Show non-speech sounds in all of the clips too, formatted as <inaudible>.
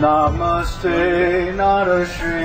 Namaste Narasimha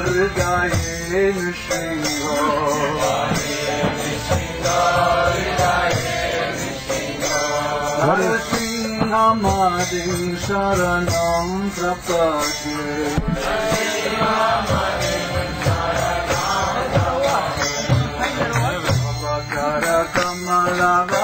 Hridaye Nishringa Hare Singha Madhim Sharanam Prapashe Bhavakara Kamalava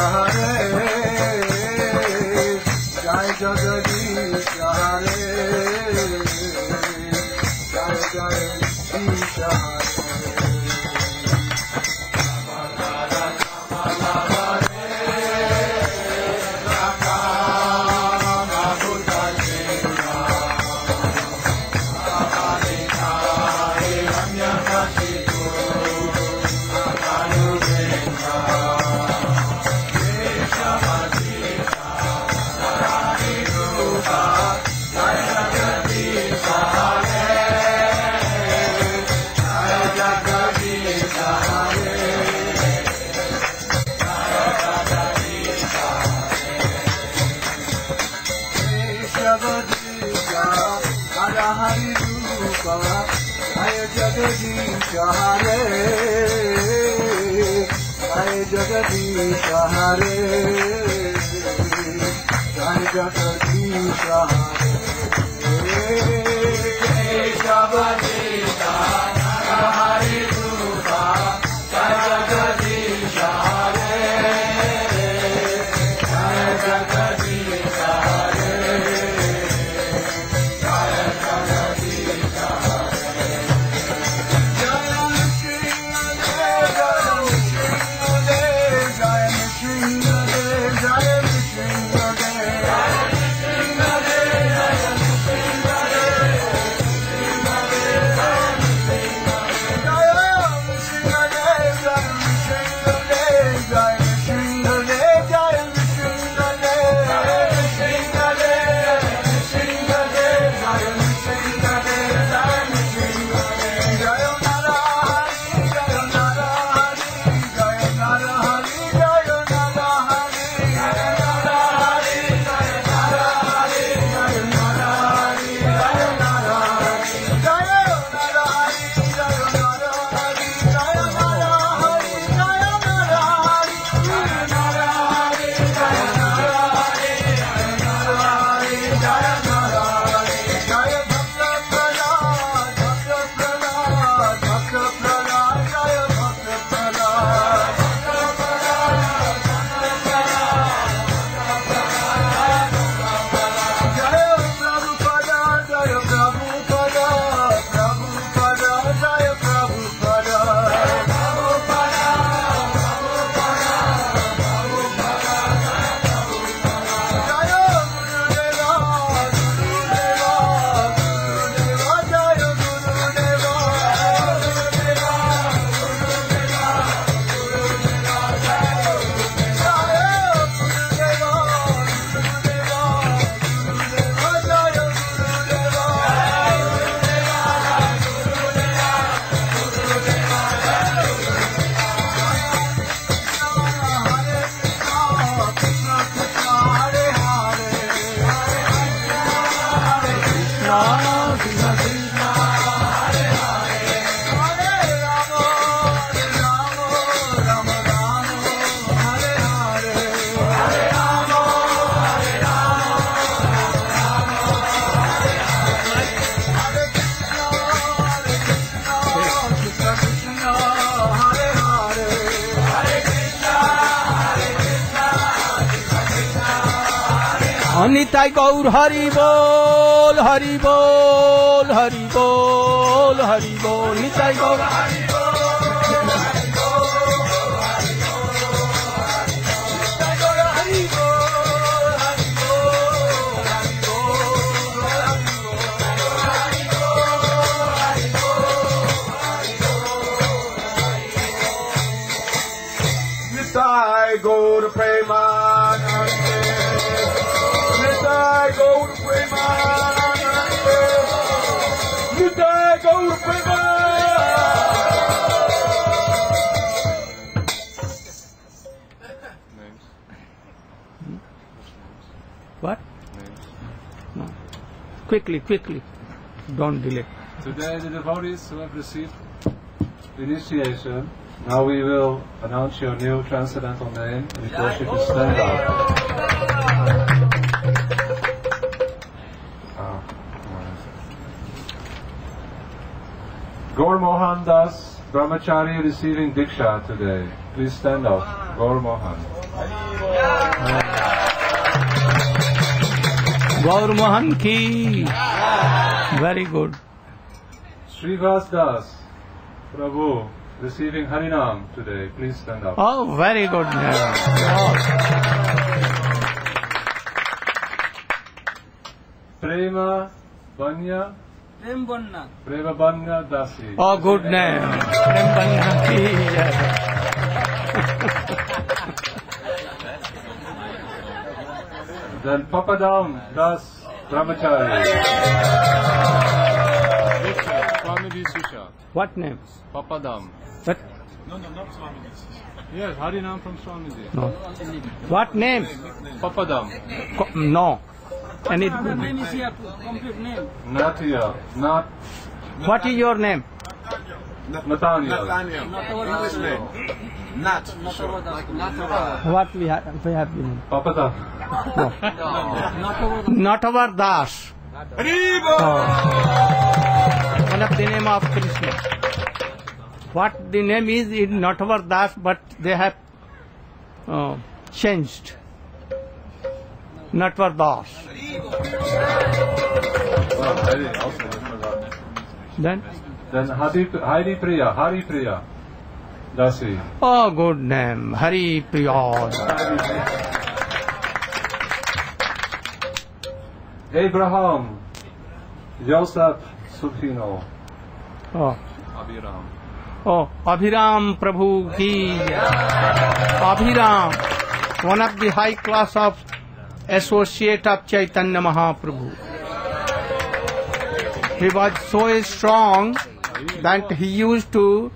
कहा रे निताई गौर हरि बोल हरि बोल हरि बोल हरि बोल Nitai Gaur Hari Quickly, quickly. Don't delay. Today, the devotees who have received initiation, now we will announce your new transcendental name and request you to stand up. Ah, Gaur Mohan Das, Brahmachari receiving Diksha today. Please stand up. Gaur Mohan. Gaur Mohan की very good Shrivas Das Prabhu receiving Harinam today. Please stand up. Oh, very good. Yeah. Prema Banya. Prem Banya. Prema Banya Dasi. Oh, good name. Prem Banya. Then Papadam Das Brahmachari. Swamiji Sisha. What name? Papadam. What? No, no, not Swamiji. Yes, Harinam from Swamiji. No. What name? Papadam. Co- No. Any. name is here complete name Natya. Nat. What is your name? Nathaniel. not our English not not our not our What we have? We have been. Papadam. not our Not our Das. Oh. One of the name of Krishna. What the name is is not our Das, but they have uh, changed. Not our Das. Hari also forgot. Then, Then Hari, Hari Priya. Hari Priya. Dasi. oh, good name, Hari Priya. Abraham. Joseph Sufino. Oh, Abiram. oh, Abhiram Prabhu ki. Abhiram, one of the high class of associate of Chaitanya Mahaprabhu. He was so strong that he used to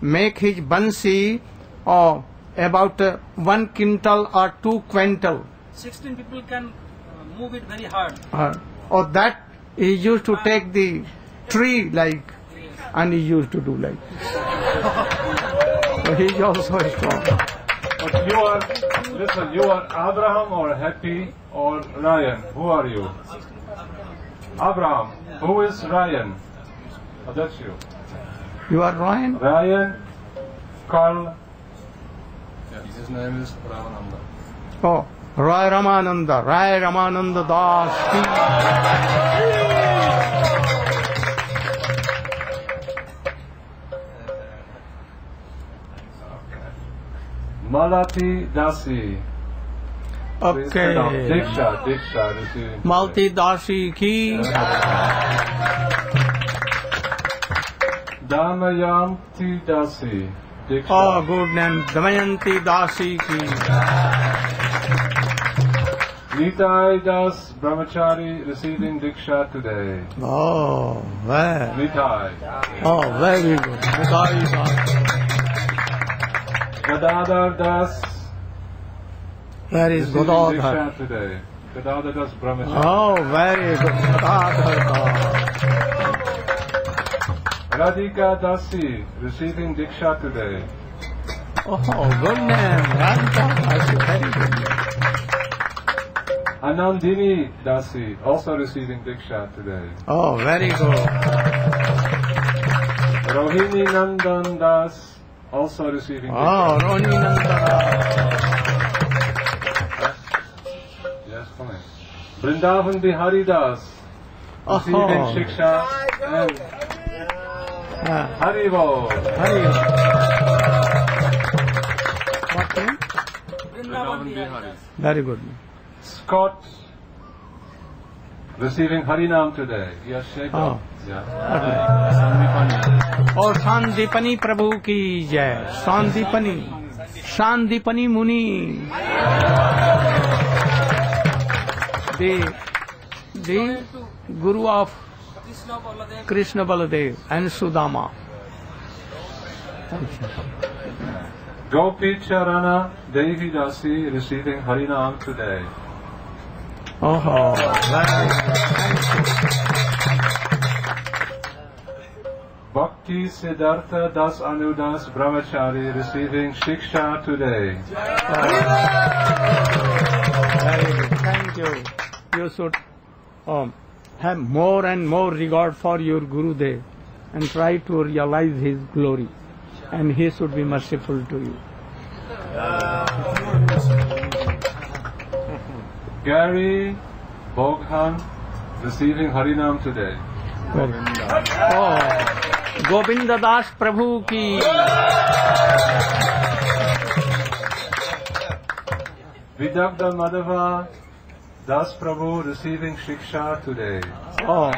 make his bansi uh, about uh, one quintal or two quintal. 16 people can uh, move it very hard Uh, or that he used to take the tree like and he used to do like. <laughs> so he is also strong. But you are, listen, you are Abraham or Happy or Ryan? Who are you? Abraham. Who is Ryan? Oh, that's you. You are Ryan? Ryan Carl. Yeah, his name is Ramananda. Oh, Rai Ramananda, Rai Ramananda Das. Malati Dasi. Please stand up. Okay. Diksha, Diksha, receiving. Malti Dasi ki. Damayanti Dasi. Diksha. Oh, good name. Damayanti Dasi ki. Nitai Das Brahmachari receiving Diksha today. Oh, very. Nitai. Oh, very good. Very good. Gadadhar Das Where is? Diksha today. Gadadhar Das Brahmachari. Oh, very good. Gadadhar Das. Radhika Dasi receiving Diksha today. Oh, good name. Radhika Dasi. Very good name. Anandini Dasi also receiving Diksha today. Oh, very good. Rohini Nandan Das also receiving Oh, Diksha. Roni Nanda. Yes, come in. Vrindavan Bihari Das, receiving Oh. Shiksha Hari बोल Hari Very good. Scott receiving Harinam today. Yes, oh. yeah. और शांतिपनी प्रभु की जय शांतिपनी शांतिपनी muni the the guru of Baladev and Sudama. Gopi Charana Devi Dasi receiving Harinam today. Oh, Bhakti Siddhartha Das Anudas Brahmachari receiving Shiksha today. very good. Thank you. You should um, have more and more regard for your Guru Gurudev and try to realize his glory. And he should be merciful to you. Gary Boghan receiving Harinam today. Oh, Govinda Das Prabhu ki. Vidagdha Madhava Das Prabhu receiving Shiksha today. oh.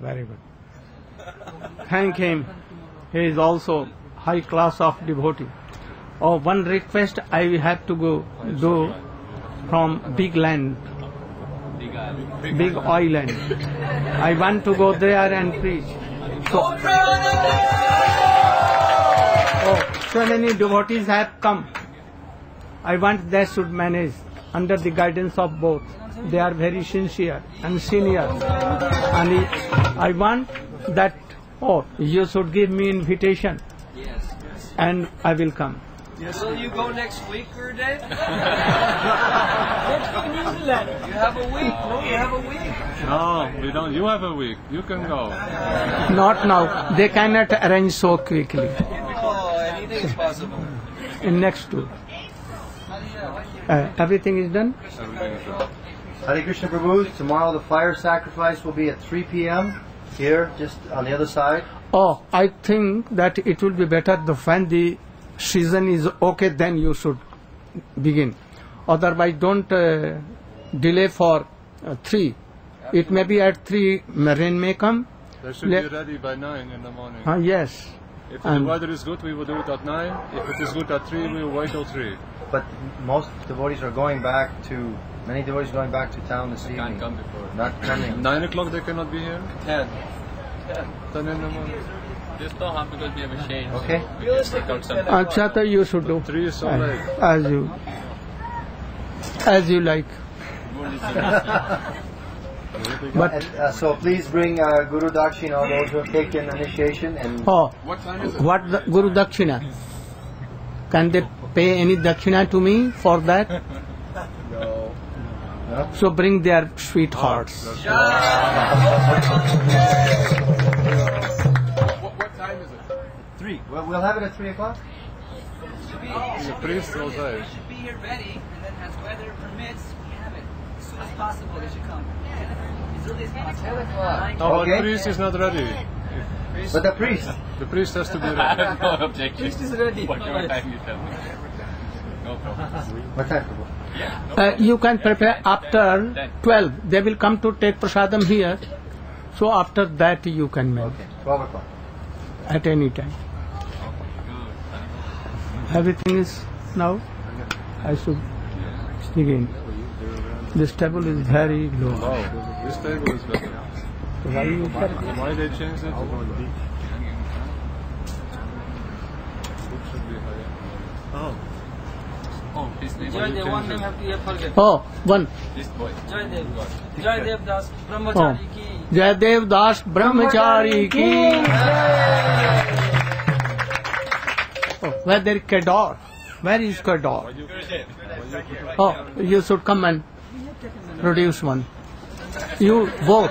Very good. Thank him. He is also high class of devotee. Oh, one request I have to go do from big land, big island. I want to go there and preach. So, oh, oh, so many devotees have come. I want they should manage under the guidance of both. They are very sincere and senior. And I want that, oh, you should give me invitation Yes. and I will come. Will you go next week, Gurudev? <laughs> you have a week. No, you have a week. No, we don't. You have a week. You can go. Not now. They cannot arrange so quickly. Is possible. In next two. Uh, everything is done? Hare Krishna Prabhu, tomorrow the fire sacrifice will be at 3 p.m. here, just on the other side. Oh, I think that it will be better the when the season is okay, then you should begin. Otherwise, don't uh, delay for uh, three. It may be at three. Rain may come. They should Le- be ready by 9 in the morning. Ah, yes. If and- the um, weather is good, we will do it at 9. If it is good at 3, we will wait till 3. But most devotees are going back to, many devotees are going back to town this evening. before. Not coming. <clears throat> 9 o'clock they cannot be here? 10. 10 in the morning. Just don't have because we have a change. Okay? Realistic. Acha, तो you should do 3 is so as you as you like. <laughs> But And, uh, so please bring uh, Guru Dakshina, all those who have taken initiation, and oh, What time is it? what the Guru Dakshina? Can they pay any Dakshina to me for that? <laughs> No. So bring their sweethearts. What, what time is it? three. Well, we'll have it at three o'clock. The priest all day. should be here ready, and then as weather permits, we have it. As soon as possible, they should come. As early as possible. No, Okay. but priest is not ready. But the priest. The priest has to be <laughs> I ready. have no objection. Priest is ready. Whatever time you tell me. No problem. What time? Prabhu? Uh, you can prepare after 12. They will come to take prasadam here. So after that you can make Okay, twelve o'clock. at any time. Everything is now. I should begin. This table is very low. This table is better. Why you Why they changed it? It should be higher. Oh, his name. Joy Dev, one name have to forget. Oh, one. This boy. Joy Dev. Joy Dev Das Brahmachari ki. Jayadev Das Brahmachari ki. Oh, where there is Kedar? Where is Kedar? Oh, you should come and produce one. You both.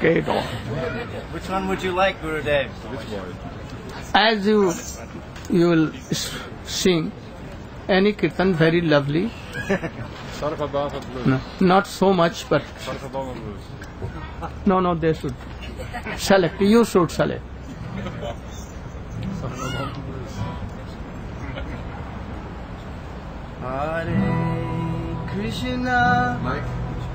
Kedar. Which one would you like, Guru Dev? Which one? As you you will sing any kirtan very lovely. <laughs> Sarvabhava blues. No, not so much, but Sarvabhava blues. no, no, they should select. You should select. Sarvabhava. Hare Krishna,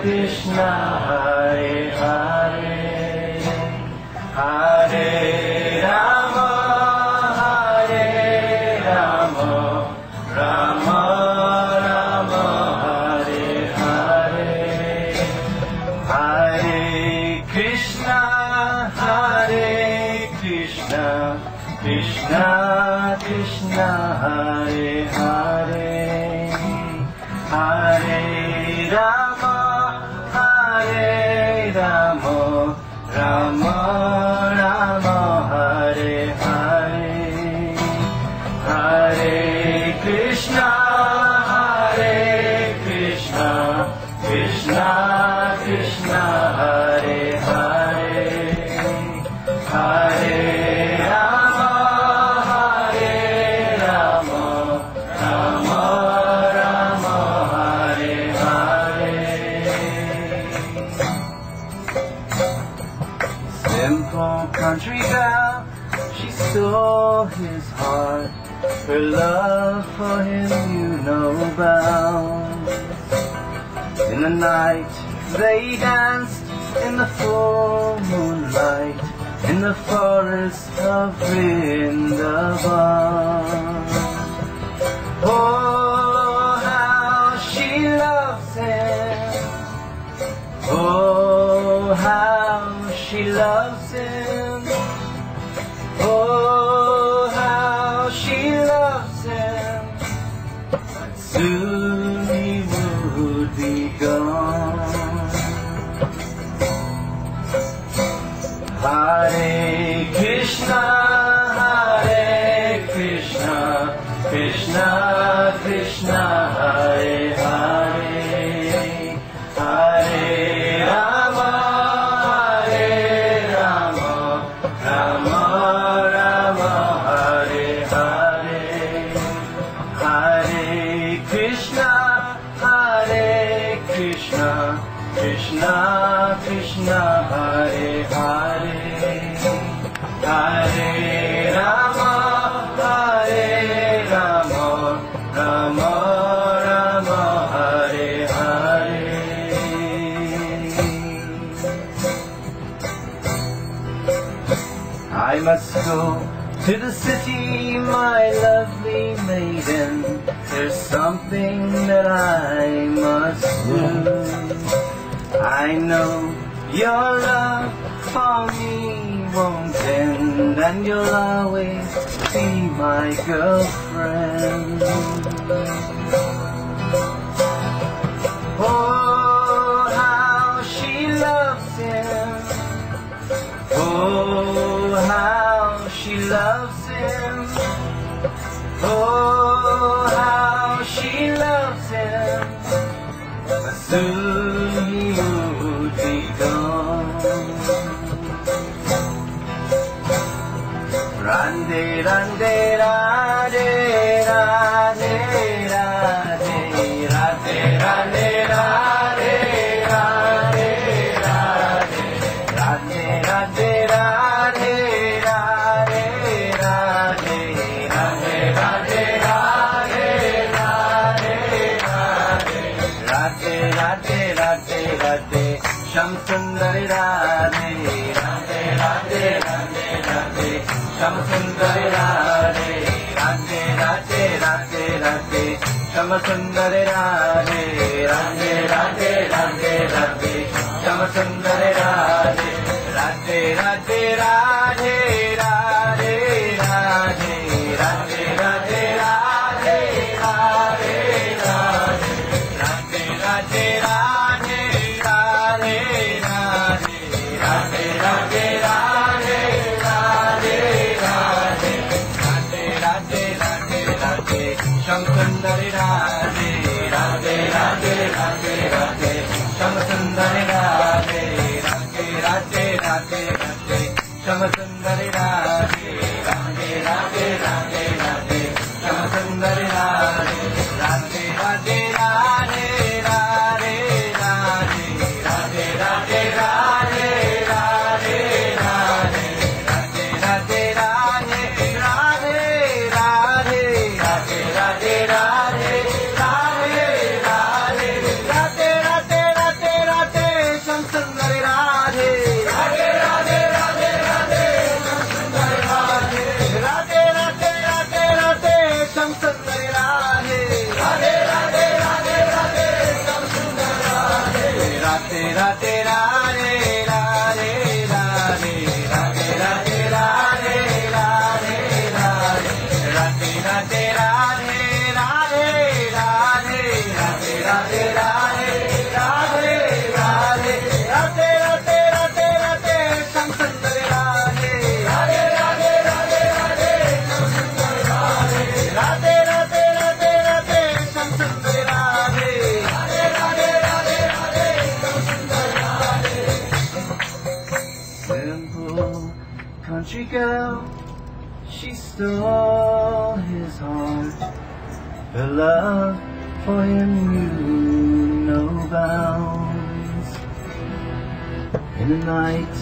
Krishna they danced in the full moonlight in the forest of Vrindavan. Oh, how she loves him. Oh, how she loves city, my lovely maiden. There's something that I must do. I know your love for me won't end, and you'll always be my girlfriend. Rande, rande, rande. Shyam Sundar Radhe Radhe Radhe Radhe Radhe. Shyam Sundar Radhe Radhe Radhe Radhe. Gracias. Stole his heart. Her love for him knew no bounds. In the night,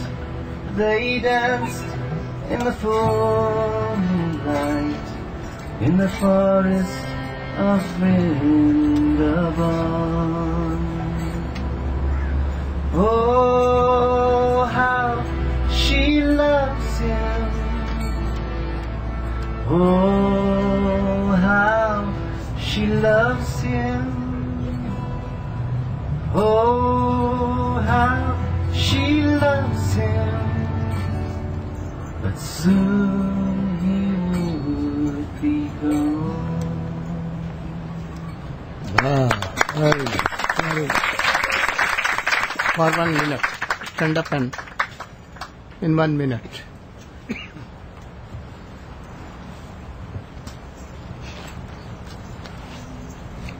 they danced in the full moonlight in the forest of Vrindavan. Stand up and in one minute.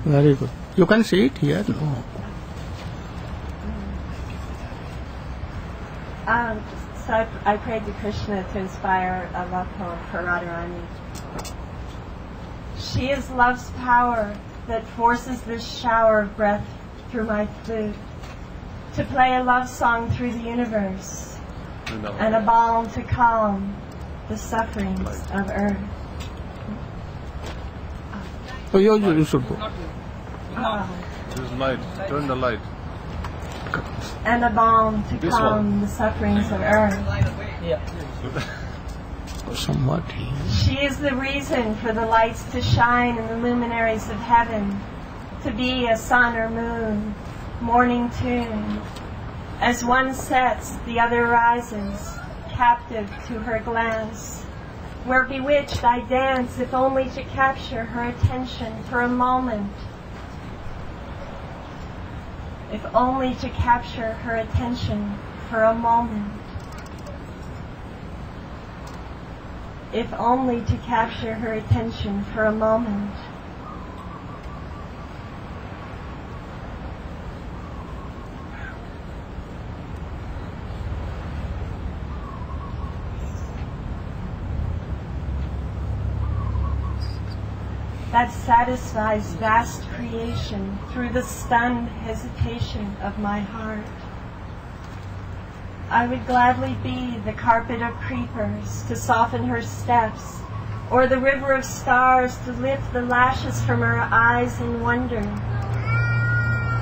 Very good. You can see it here, no? Um, so I, I prayed to Krishna to inspire a love poem for Radharani. She is love's power that forces this shower of breath through my flute to play a love song through the universe and a balm to calm the sufferings of earth. Oh, you, you should go. This light. Turn the light. and a balm to This calm the sufferings of earth. Somewhat here. She is the reason for the lights to shine in the luminaries of heaven, to be a sun or moon, morning tune. As one sets, the other rises, captive to her glance. Where bewitched I dance, if only to capture her attention for a moment. If only to capture her attention for a moment. if only to capture her attention for a moment. That satisfies vast creation through the stunned hesitation of my heart. I would gladly be the carpet of creepers to soften her steps, or the river of stars to lift the lashes from her eyes in wonder.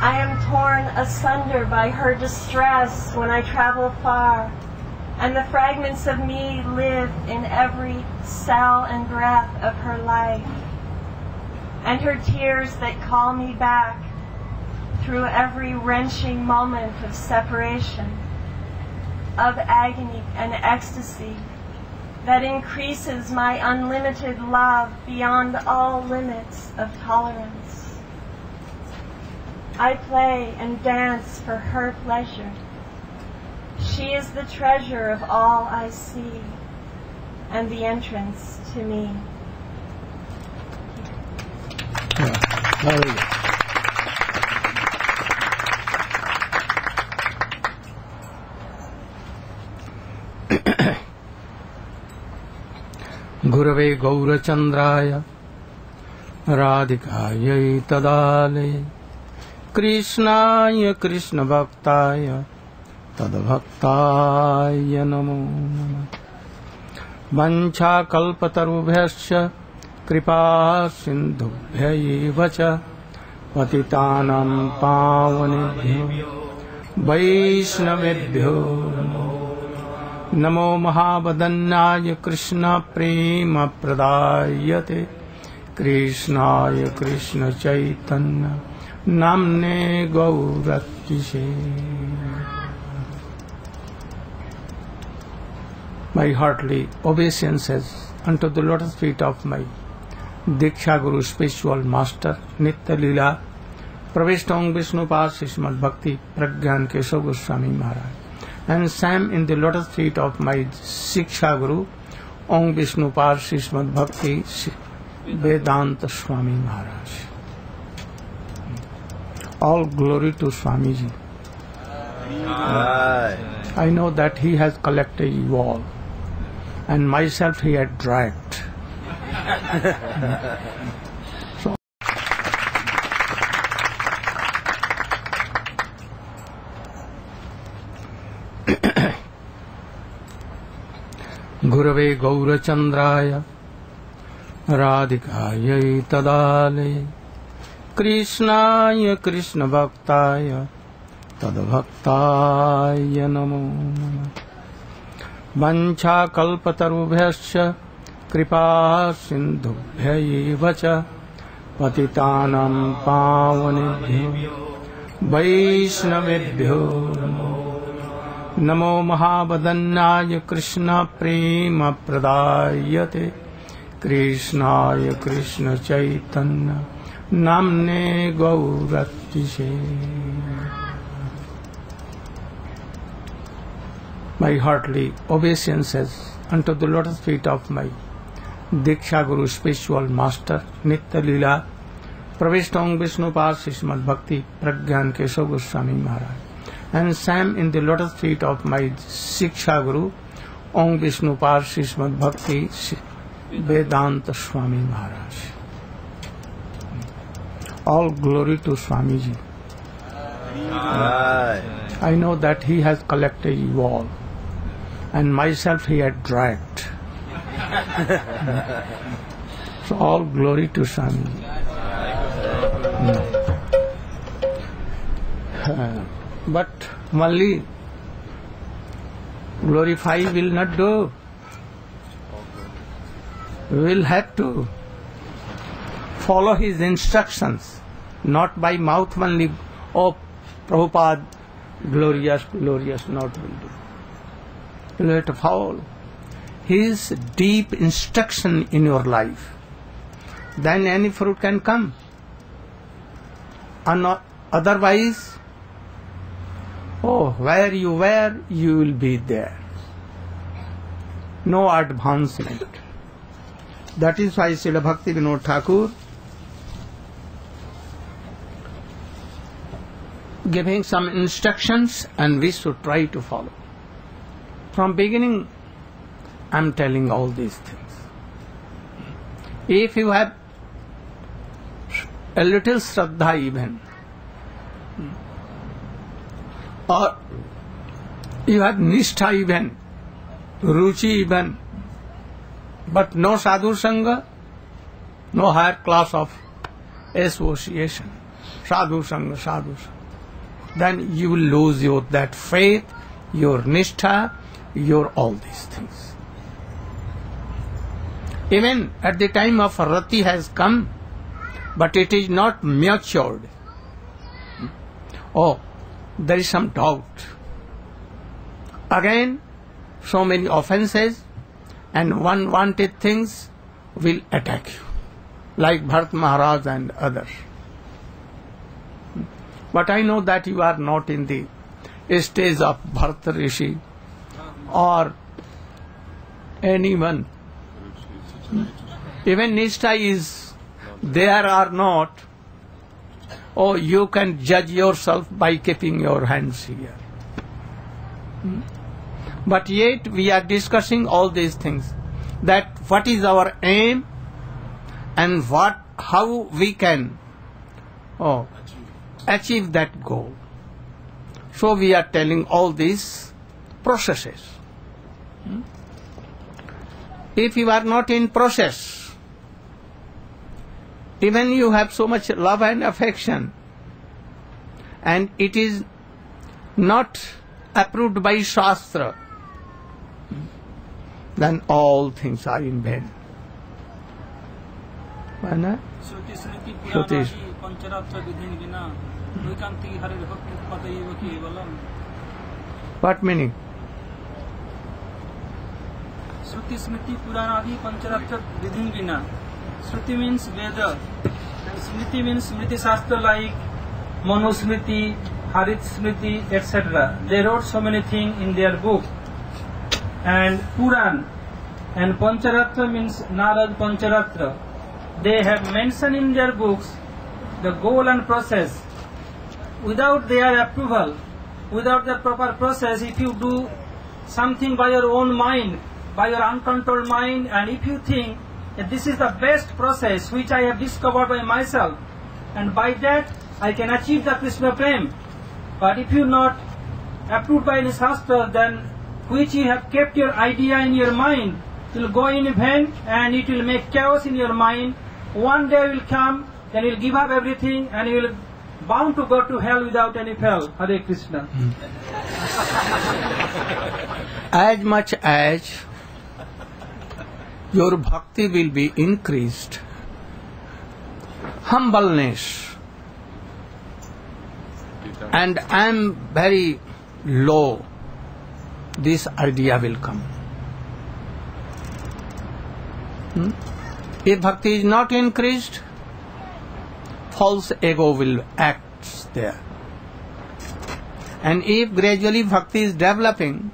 I am torn asunder by her distress when I travel far, and the fragments of me live in every cell and breath of her life, and her tears that call me back through every wrenching moment of separation of agony and ecstasy that increases my unlimited love beyond all limits of tolerance. I play and dance for her pleasure. She is the treasure of all I see and the entrance to me. Good. गुरवे गौरचन्द्राय राधिकायै तदालये कृष्णाय कृष्णभक्ताय तद्भक्ताय नमो नमः वञ्छाकल्पतरुभ्यश्च कृपा सिन्धुभ्य एव च पतितानां पावनेभ्यो वैष्णवेभ्यो। नमो महावदन्नाय कृष्णप्रेमप्रदायते कृष्णाय Krishna Chaitanya नाम्ने My heartly obeisances unto the lotus feet of my Diksha Guru spiritual master Nitya Leela Praveshtong Vishnupad Srimad Bhakti Pragyan Keshav Goswami Maharaj and Sam in the lotus feet of my Siksha Guru Om Vishnupad Srimad Bhakti Vedanta Swami Maharaj. All glory to Swamiji. I know that he has collected you all, and myself he had dragged. गुरवे गौरचन्द्राय राधिकायै तदालये कृष्णाय कृष्णभक्ताय तद्भक्ताय नमो नमः। वञ्छाकल्पतरुभ्यश्च कृपा सिन्धुभ्य एव च पतितानां पावनेभ्यो वैष्णवेभ्यो नमो। महावदन्नाय कृष्णप्रेमप्रदायते। कृष्णाय Krishna Chaitanya नाम्ने गौरतिशे। My heartly obeisances unto the lotus feet of my Diksha Guru spiritual master Nitya Leela Praveshtong Vishnupad Srimad Bhakti Pragyan Keshav Goswami Maharaj and Sam in the lotus feet of my Siksha Guru Om Vishnupad Srimad Bhakti Vedanta Swami Maharaj. All glory to Swamiji. I know that he has collected you all, and myself he had dragged. So all glory to Swamiji. Uh, but only glorify will not do. Will have to follow his instructions, not by mouth only. Oh, Prabhupada, glorious, glorious, not will do. You have to follow his deep instruction in your life. Then any fruit can come. And otherwise, oh, where you were, you will be there. No advancement. That is why Srila Bhakti Vinod Thakur giving some instructions and we should try to follow. From beginning, I am telling all these things. If you have a little Shraddha even, or you have Nishtha even, Ruchi even, but no sadhu sangha, no higher class of association, sadhu sangha, sadhu sangha then you will lose your that faith, your nishtha, your all these things. Even at the time of rati has come, but it is not matured. Oh, there is some doubt. Again, so many offenses and unwanted things will attack you, like Bharat Maharaj and others. But I know that you are not in the stage of Bharata Rishi or anyone. Even Nishtha is there or not, oh, you can judge yourself by keeping your hands here. But yet we are discussing all these things. That what is our aim and what how we can oh, achieve that goal. So we are telling all these processes if you are not in process, even you have so much love and affection, and it is not approved by Shastra, then all things are in vain. What meaning? श्रुति स्मृति पुराण आदि पंचरक्षक विधि बिना श्रुति means Veda. Smriti means Smriti shastra like Manusmriti Harit Smriti etcetera they wrote so many thing in their book and Purana and Pancharatra means Narad Pancharatra they have mention in their books the goal and process without their approval without the proper process if you do something by your own mind by your uncontrolled mind and if you think that this is the best process which I have discovered by myself and by that I can achieve the Krishna Prem. But if you not approved by any Shastra then which you have kept your idea in your mind will go in vain and it will make chaos in your mind. One day will come, then you will give up everything and you will bound to go to hell without any hell. Hare Krishna. <laughs> as much as your bhakti will be increased, humbleness, and I am very low, this idea will come. Hmm? If bhakti is not increased, false ego will act there. And if gradually bhakti is developing,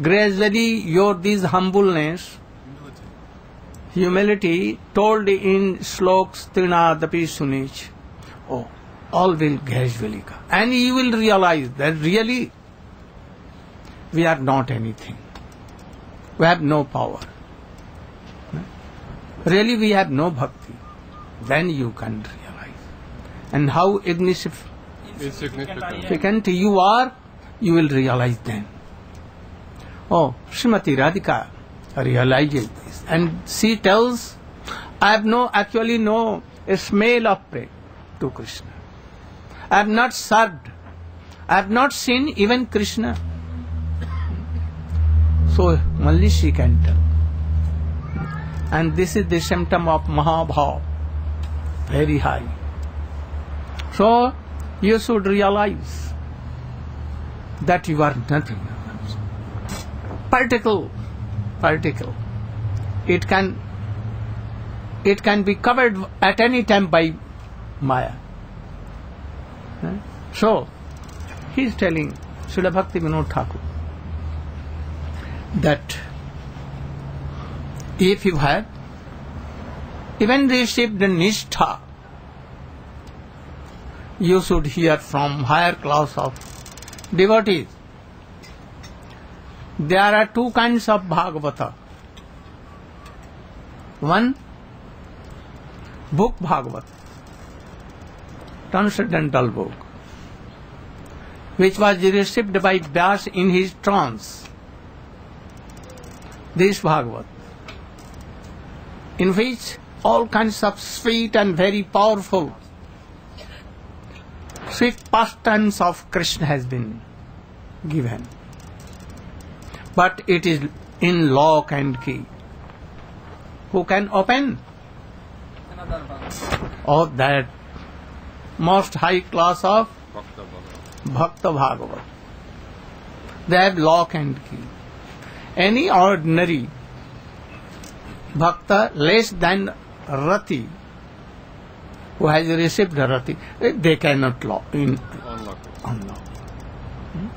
gradually your this humbleness, humility told in sloks trinadapi sunich, oh, all will gradually come. And you will realize that really we are not anything. We have no power. Really we have no bhakti. Then you can realize. And how insignificant Insignificant. you are, you will realize then. Oh, Srimati Radhika realizes this. And she tells, I have no, actually no smell of prey to Krishna. I have not served. I have not seen even Krishna. So only she can tell. And this is the symptom of Mahabhav, very high. So you should realize that you are nothing. Particle, particle. It can, it can be covered at any time by Maya. So, he is telling Srila Bhakti Vinod Thakur that if you have even received the nishtha, you should hear from higher class of devotees. There are two kinds of Bhagavata. One, book Bhagavat, transcendental book, which was received by Vyas in his trance. This Bhagavat, in which all kinds of sweet and very powerful sweet pastimes of Krishna has been given. But it is in lock and key. Who can open? Of that most high class of Bhakta Bhagavat. They have lock and key. Any ordinary Bhakta less than Rati who has received the Rati, eh, they cannot lock in Unlock. unlock. Hmm?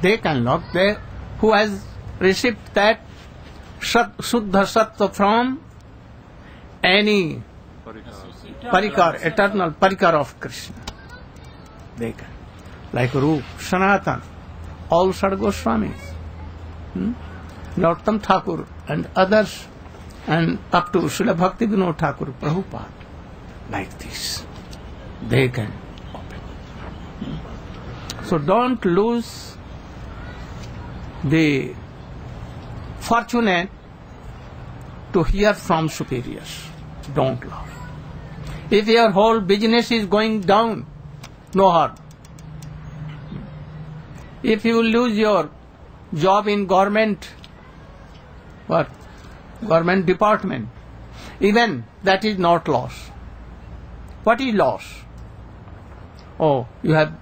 They can lock. They who has received that sat, Suddha Sattva from any Parikar, eternal Parikar of Krishna. Can. Like Rup, Sanatan, all Sad Goswamis, hmm? Narottam Thakur and others, and up to Srila Bhakti Vinod Thakur, Prabhupada, like this. They can open. Hmm? So don't lose the fortunate to hear from superiors. Don't lose. If your whole business is going down, no harm. If you lose your job in government or government department, even that is not loss. What is loss? Oh, you have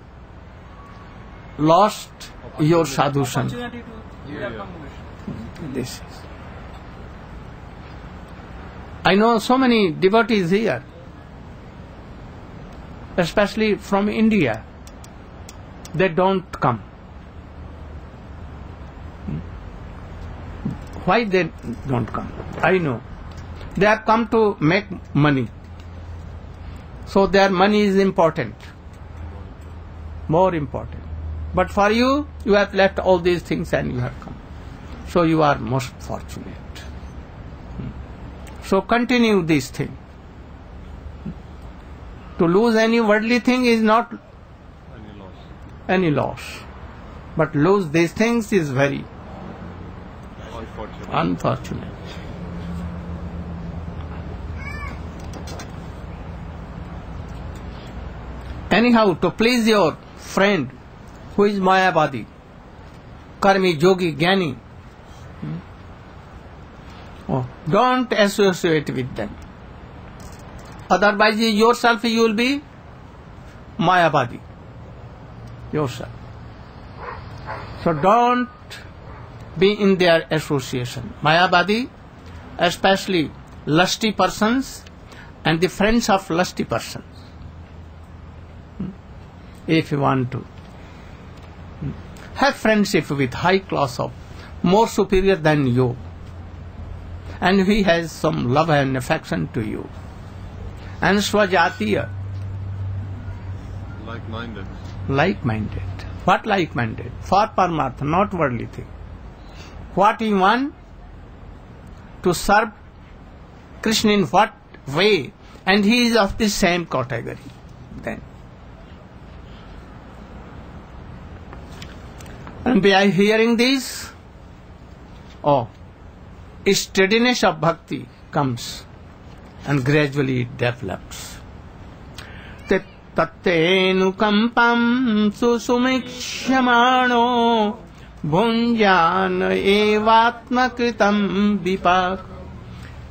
lost your sadhushan. Opportunity to hear from Vishnu. This is. I know so many devotees here, especially from India. They don't come. Why they don't come? I know. They have come to make money. So their money is important. More important. But for you, you have left all these things and you have come. So you are most fortunate. So continue this thing. To lose any worldly thing is not any loss. But lose these things is very unfortunate. Anyhow, to please your friend who is Mayavadi, Karmi, Yogi, hmm? oh, don't associate with them. Otherwise, yourself you will be Mayavadi. Yourself. So don't be in their association. Mayavadi, especially lusty persons and the friends of lusty persons. Hmm? If you want to. Have friendship with high class of more superior than you. And he has some love and affection to you. And swajatiya, Like-minded. like-minded. What like-minded? For Paramartha, not worldly thing. What you want? To serve Krishna in what way? And he is of the same category. And by hearing this, oh, steadiness of bhakti comes and gradually it develops. तत्तेऽनुकम्पम् सुसुमिक्ष्यमाणो भुञ्जान एवात्मकृतम् विपाक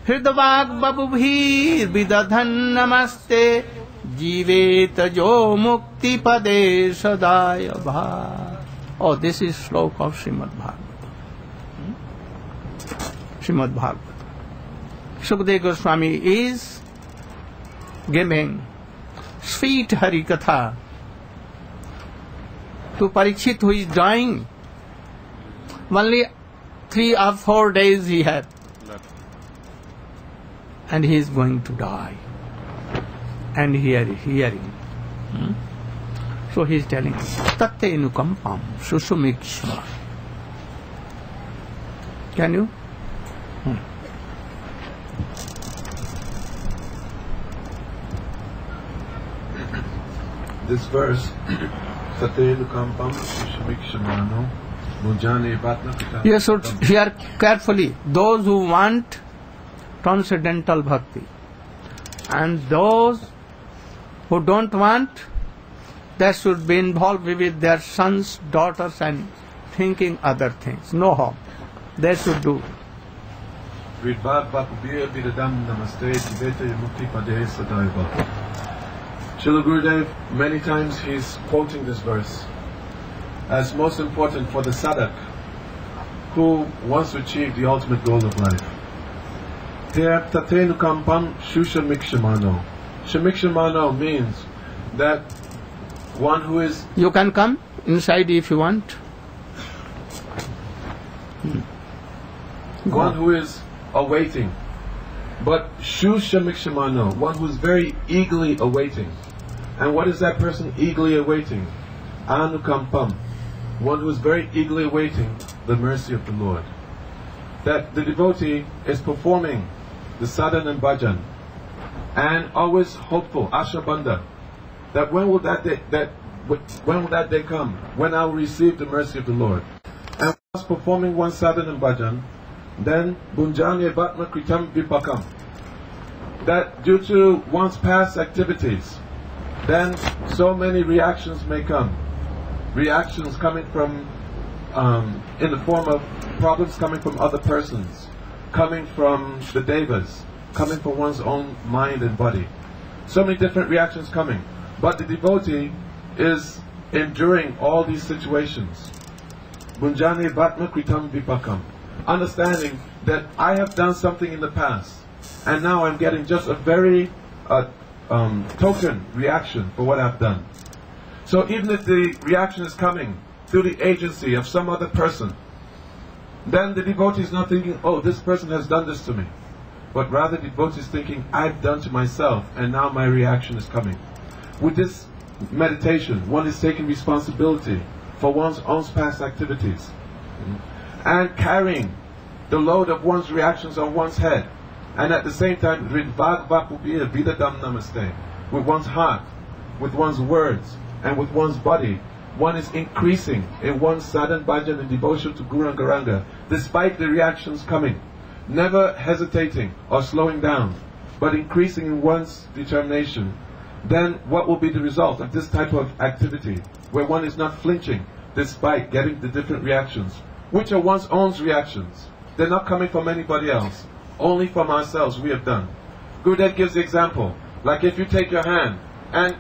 हृदवाग्बबुभिर्विदधन् नमस्ते जीवेत जो मुक्तिपदे सदाय भा Oh, this is sloka of Srimad Bhagavatam. Hmm? Srimad Bhagavatam. Sukadeva Goswami is giving sweet Hari Katha to Parikshit who is dying. Only three or four days he had. And he is going to die. And hear, hearing. Hmm? So he is telling, Tatte nukampam susumikshma. Can you? Hmm. This verse, Satenu Kampam Shamikshamano Mujane Batna You should hear carefully. Those who want transcendental bhakti and those who don't want, they should be involved with their sons, daughters, and thinking other things. No harm. They should do. Sadaiva. Srila Gurudev, many times he's quoting this verse as most important for the sadhak who wants to achieve the ultimate goal of life. Tatenu Kampam Shusha Mikshamano. Shamikshamano means that one who is You can come inside if you want. Hmm. one who is awaiting, but Shu Shamikshimano, one who's very eagerly awaiting. And what is that person eagerly awaiting? Anukampam, one who is very eagerly awaiting the mercy of the Lord. That the devotee is performing the sadhan and bhajan and always hopeful, ashabanda, that when will that day, that when will that day come? When I will receive the mercy of the Lord. And once performing one sadhan and bhajan, then bunjanya batma kritam vipakam. That due to one's past activities, then so many reactions may come. Reactions coming from, um, in the form of problems coming from other persons, coming from the devas, coming from one's own mind and body. So many different reactions coming. But the devotee is enduring all these situations. Bunjani Bhatma Kritam Vipakam. Understanding that I have done something in the past, and now I'm getting just a very uh, um, token reaction for what I've done. So even if the reaction is coming through the agency of some other person, then the devotee is not thinking, oh, this person has done this to me. But rather the devotee is thinking, I've done to myself, and now my reaction is coming. With this meditation, one is taking responsibility for one's own past activities and carrying the load of one's reactions on one's head. And at the same time, with one's heart, with one's words, and with one's body, one is increasing in one's sadhan bhajan and devotion to Guru Gauranga, despite the reactions coming, never hesitating or slowing down, but increasing in one's determination. Then what will be the result of this type of activity, where one is not flinching despite getting the different reactions, which are one's own reactions. They're not coming from anybody else, only from ourselves we have done. Gurudev gives the example, like if you take your hand and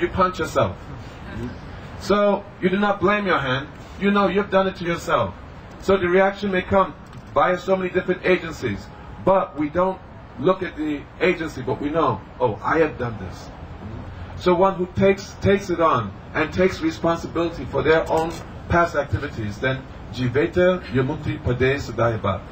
you punch yourself. So you do not blame your hand, you know you've done it to yourself. So the reaction may come via so many different agencies, but we don't look at the agency, but we know, oh, I have done this. So one who takes takes it on and takes responsibility for their own past activities, then Jiveta Yamukti Pade Sadayabhat.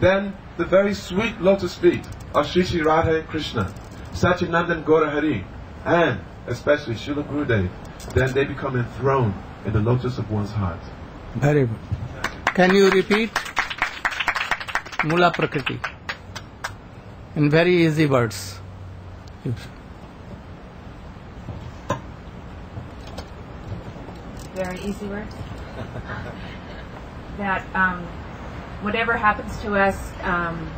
Then the very sweet lotus feet of Sri Sri Radha Krishna, Sachinandan Gaurahari, and especially Srila Gurudev, then they become enthroned in the lotus of one's heart. Very good. Can you repeat Mula Prakriti in very easy words? Very easy words. that um, whatever happens to us um,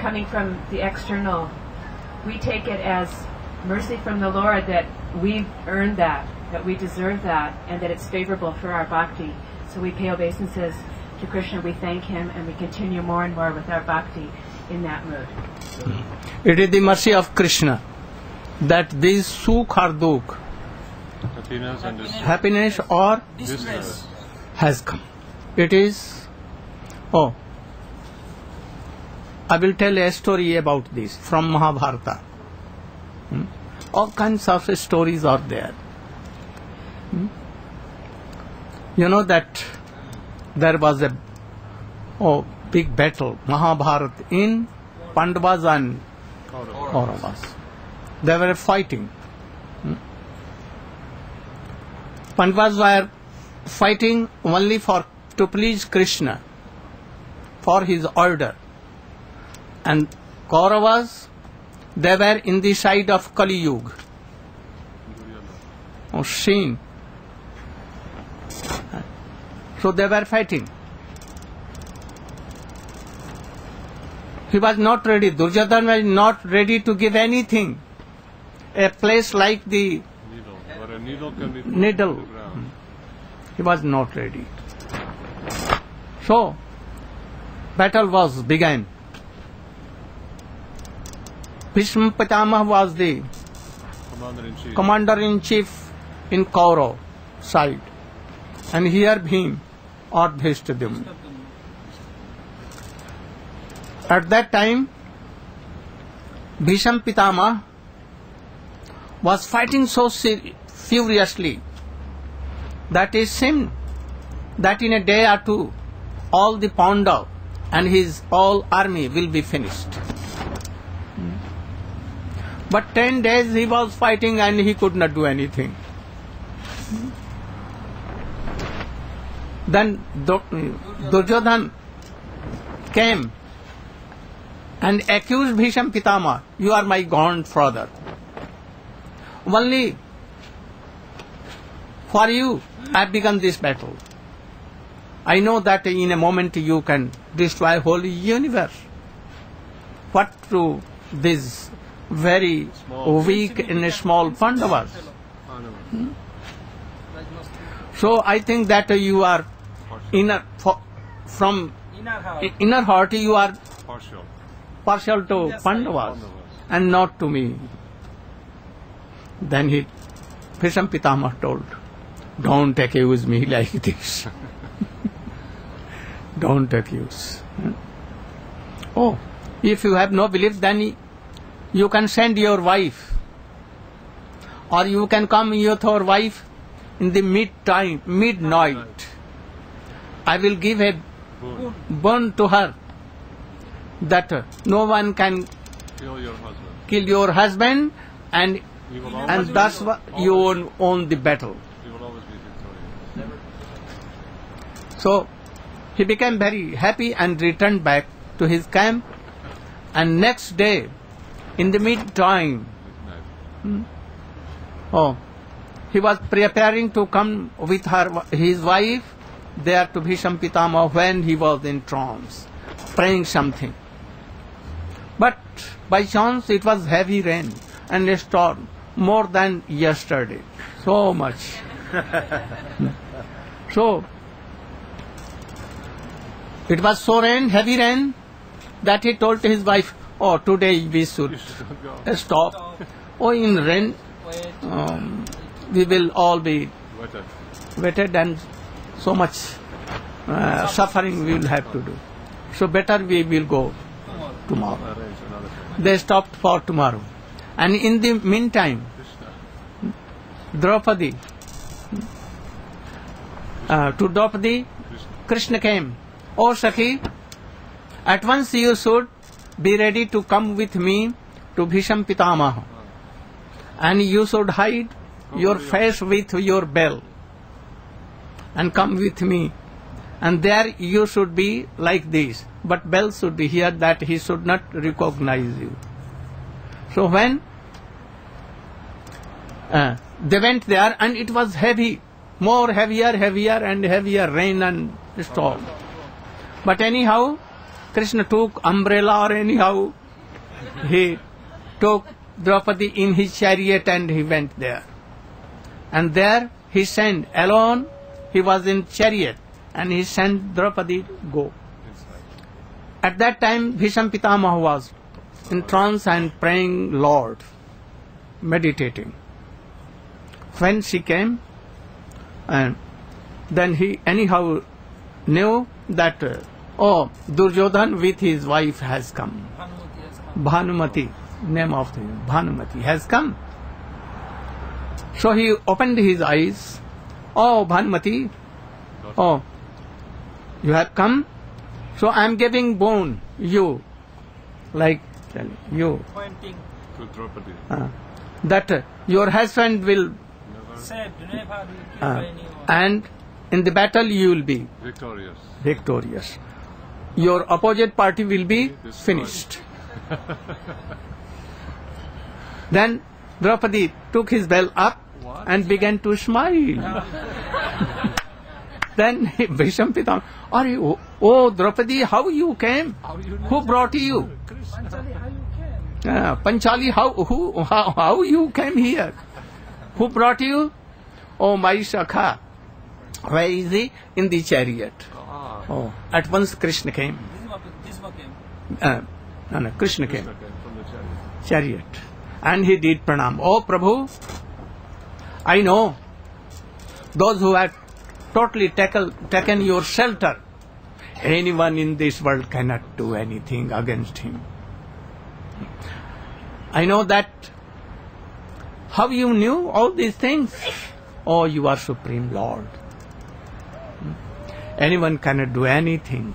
coming from the external, we take it as mercy from the Lord that we've earned that, that we deserve that, and that it's favorable for our bhakti. So we pay obeisances to Krishna, we thank him, and we continue more and more with our bhakti in that mood. It is the mercy of Krishna that this sukh or dukh, Happiness and distress. happiness or Distress. has come. It is. Oh, I will tell a story about this from Mahabharata. Hmm? All kinds of stories are there. Hmm? You know that there was a oh, big battle, Mahabharata, in Pandavas and Kauravas. They were fighting. Hmm? Pandavas were fighting only for to please Krishna for his order. And Kauravas, they were in the side of Kali Yuga. Oh, seen. So they were fighting. He was not ready. Duryodhan was not ready to give anything. A place like the Needle. Or a needle can be Needle. on the ground. Hmm. he was not ready. So, battle was began. Bhishma Pitamah was the Commander in chief. commander in chief in Kaurav side, and here Bhim or Dhrishtadyumna. At that time, Bhisham Pitama was fighting so ser- furiously That is seemed that in a day or two all the Pandav and his all army will be finished. But ten days he was fighting and he could not do anything. Then Du- Duryodhan came and accused Bhisham Pitama, you are my grandfather. Only for you I have begun this battle. I know that in a moment you can destroy whole universe. What to this very small. weak and small Pandavas? Hmm? So I think that you are inner from Inner heart. inner heart you are Partial. partial to Pandavas and not to me. Then he, Bhisham Pitama told, don't accuse me like this. don't accuse. Oh, if you have no belief, then you can send your wife, or you can come with your wife in the mid time, midnight. I will give a bone to her that no one can Kill your husband. kill your husband and and thus you own, own the battle. You will always be victorious. So he became very happy and returned back to his camp. And next day, in the meantime, hmm, oh, he was preparing to come with her, his wife, there to Bhisham Pitama when he was in trance, praying something. But by chance it was heavy rain and a storm, more than yesterday, so much. <laughs> So it was so rain, heavy rain, that he told his wife, "Oh, today we should stop. Oh, in rain, um, we will all be wetted and so much uh, suffering we will have to do. So better we will go tomorrow." Arrange another thing. They stopped for tomorrow, and in the meantime, Draupadi uh, to Draupadi, Krishna came. Oh Sakhi, at once you should be ready to come with me to Bhisham Pitamaha. And you should hide your face with your bell and come with me. And there you should be like this. But bell should be here that he should not recognize you. So when uh, they went there and it was heavy, more heavier, heavier and heavier rain and storm. But anyhow, Krishna took umbrella or anyhow, he took Draupadi in his chariot and he went there. And there he sent alone, he was in chariot and he sent Draupadi go. At that time, Bhisham Pitamaha was in trance and praying Lord, meditating. When she came, and then he anyhow knew that, uh, oh, Duryodhan with his wife has come. Bhanumati, name of the Bhanumati, has come. So he opened his eyes. Oh, Bhanumati, oh, you have come? So I am giving bone, you, like you, Pointing. To Draupadi. uh, that your husband will, Never be killed uh, and in the battle you will be Victorious. victorious. Your opposite party will be finished. <laughs> then Draupadi took his bell up and began to smile. <laughs> then Bhisham Pitama, are you, oh Draupadi, how you came? Who brought you? Uh, Panchali, how, who, how, how you came here? Who brought you? Oh, my Sakha. Where is he? In the chariot. Oh, at once Krishna came. Bhisma, came. Uh, no, no, Krishna came. From the chariot. Chariot. And he did pranam. Oh, Prabhu, I know those who have totally taken, taken your shelter, anyone in this world cannot do anything against him. I know that. How you knew all these things? Oh, you are Supreme Lord. Anyone cannot do anything.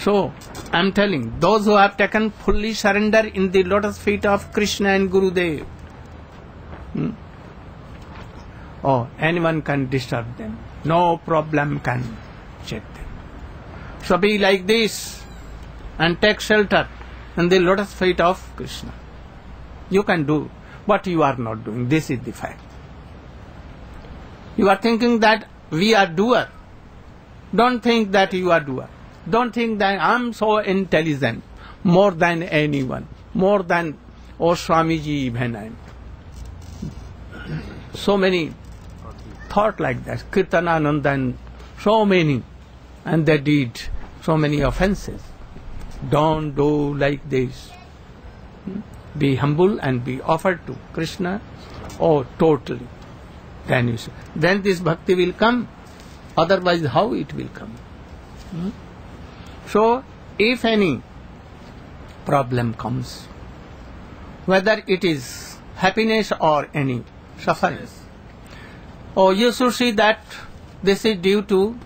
So, I am telling those who have taken fully surrender in the lotus feet of Krishna and Gurudev. Hmm? Oh, anyone can disturb them. No problem can check them. So be like this and take shelter in the lotus feet of Krishna. You can do what you are not doing. This is the fact. You are thinking that we are doer. Don't think that you are doer. Don't think that I'm so intelligent, more than anyone, more than oh Swamiji even I'm. So many thought like that. Kirtanananda and so many, and they did so many offenses. Don't do like this. Hmm? Be humble and be offered to Krishna. Oh, totally. Then you then this bhakti will come. Otherwise, how it will come? Hmm? So, if any problem comes, whether it is happiness or any suffering, oh, you should see that this is due to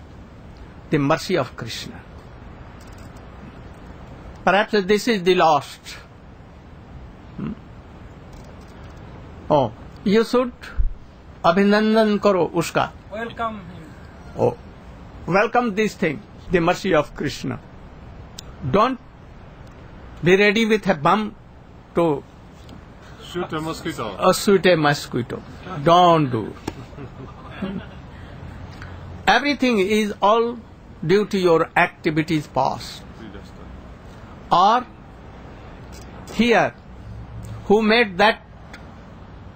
the mercy of Krishna. Perhaps this is the lost. Hmm? Oh, you should abhinandan karo uska. Welcome. Oh, welcome this thing, the mercy of Krishna. Don't be ready with a bomb to Shoot a mosquito. uh, shoot a mosquito. Don't do. Everything is all due to your activities past. Or here, who made that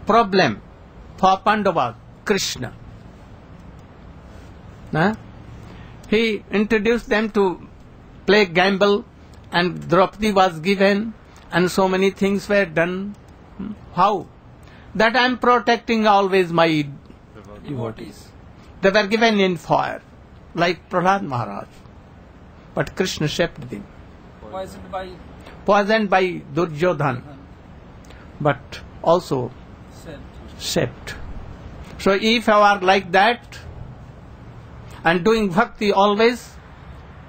problem for Pandava? Krishna. Huh? He introduced them to play gamble, and Draupadi was given, and so many things were done. Hmm? How? That I am protecting always my devotees. They were given in fire, like Prahlad Maharaj. But Krishna saved them, Poisoned by poisoned by Duryodhan, but also saved. So if you are like that and doing bhakti always,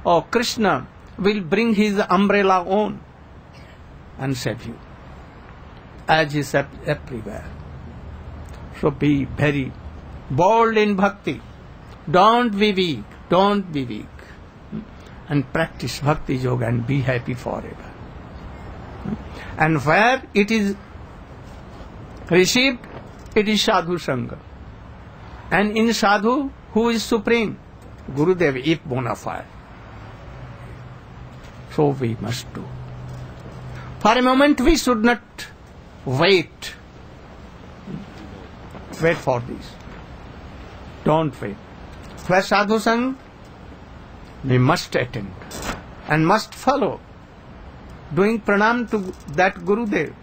oh Krishna will bring his umbrella on and save you. As is everywhere. So be very bold in bhakti. Don't be weak. Don't be weak. Hmm? And practice bhakti yoga and be happy forever. Hmm? And where it is received, it is sadhu sangha. And in sadhu, who is supreme? Gurudev, if bona fide. So we must do. For a moment, we should not wait. Wait for this. Don't wait. Where sadhu sang, we must attend and must follow. Doing pranam to that Gurudev,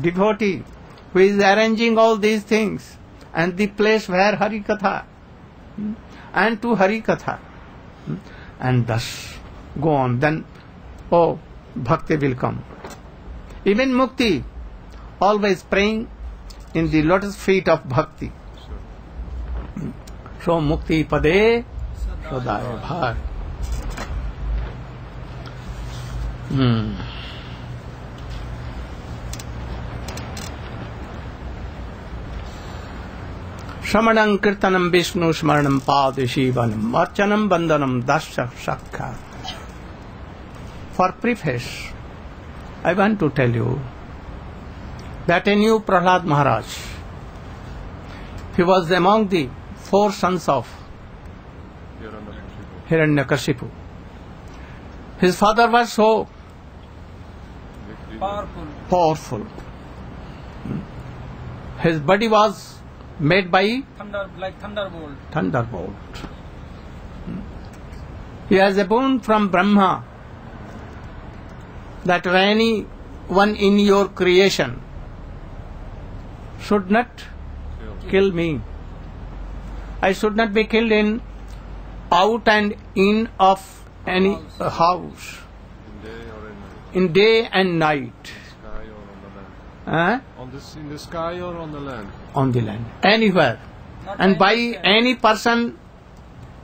devotee, who is arranging all these things and the place where Hari Katha hmm, and to Hari Katha hmm, and thus go on. Then, oh, bhakti will come. Even mukti, always praying in the lotus feet of bhakti. Hmm. So mukti pade sadaya bhar. Hmm. श्रमण कीर्तनं विष्णु स्मरण पाद शिवनम अर्चनम बंदनम दर्श सख्या for preface I want to tell you that an you Prahlad Maharaj he was among the four sons of Hiranyakashipu his father was so powerful powerful his body was made by Thunder like thunderbolt. thunderbolt. He has a boon from Brahma that any one in your creation should not kill me. I should not be killed in out and in of any house in day and night Huh? On this, in the sky or on the land? On the land anywhere and by any person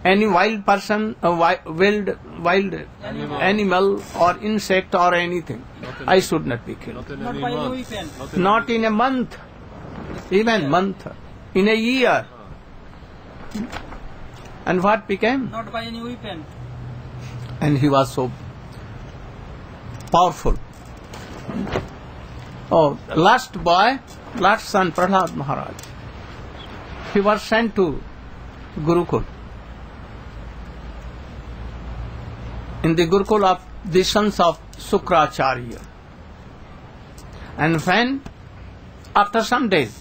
any wild person, a wi- wild, wild animal. or insect or anything, I should not be killed. Not by any weapon. Not in a month, even month, in a year. And what became? Not by any weapon. and he was so powerful. Oh, last boy, last son, Prahlad Maharaj. He was sent to Gurukul. In the Gurukul of the sons of Sukracharya. And when, after some days,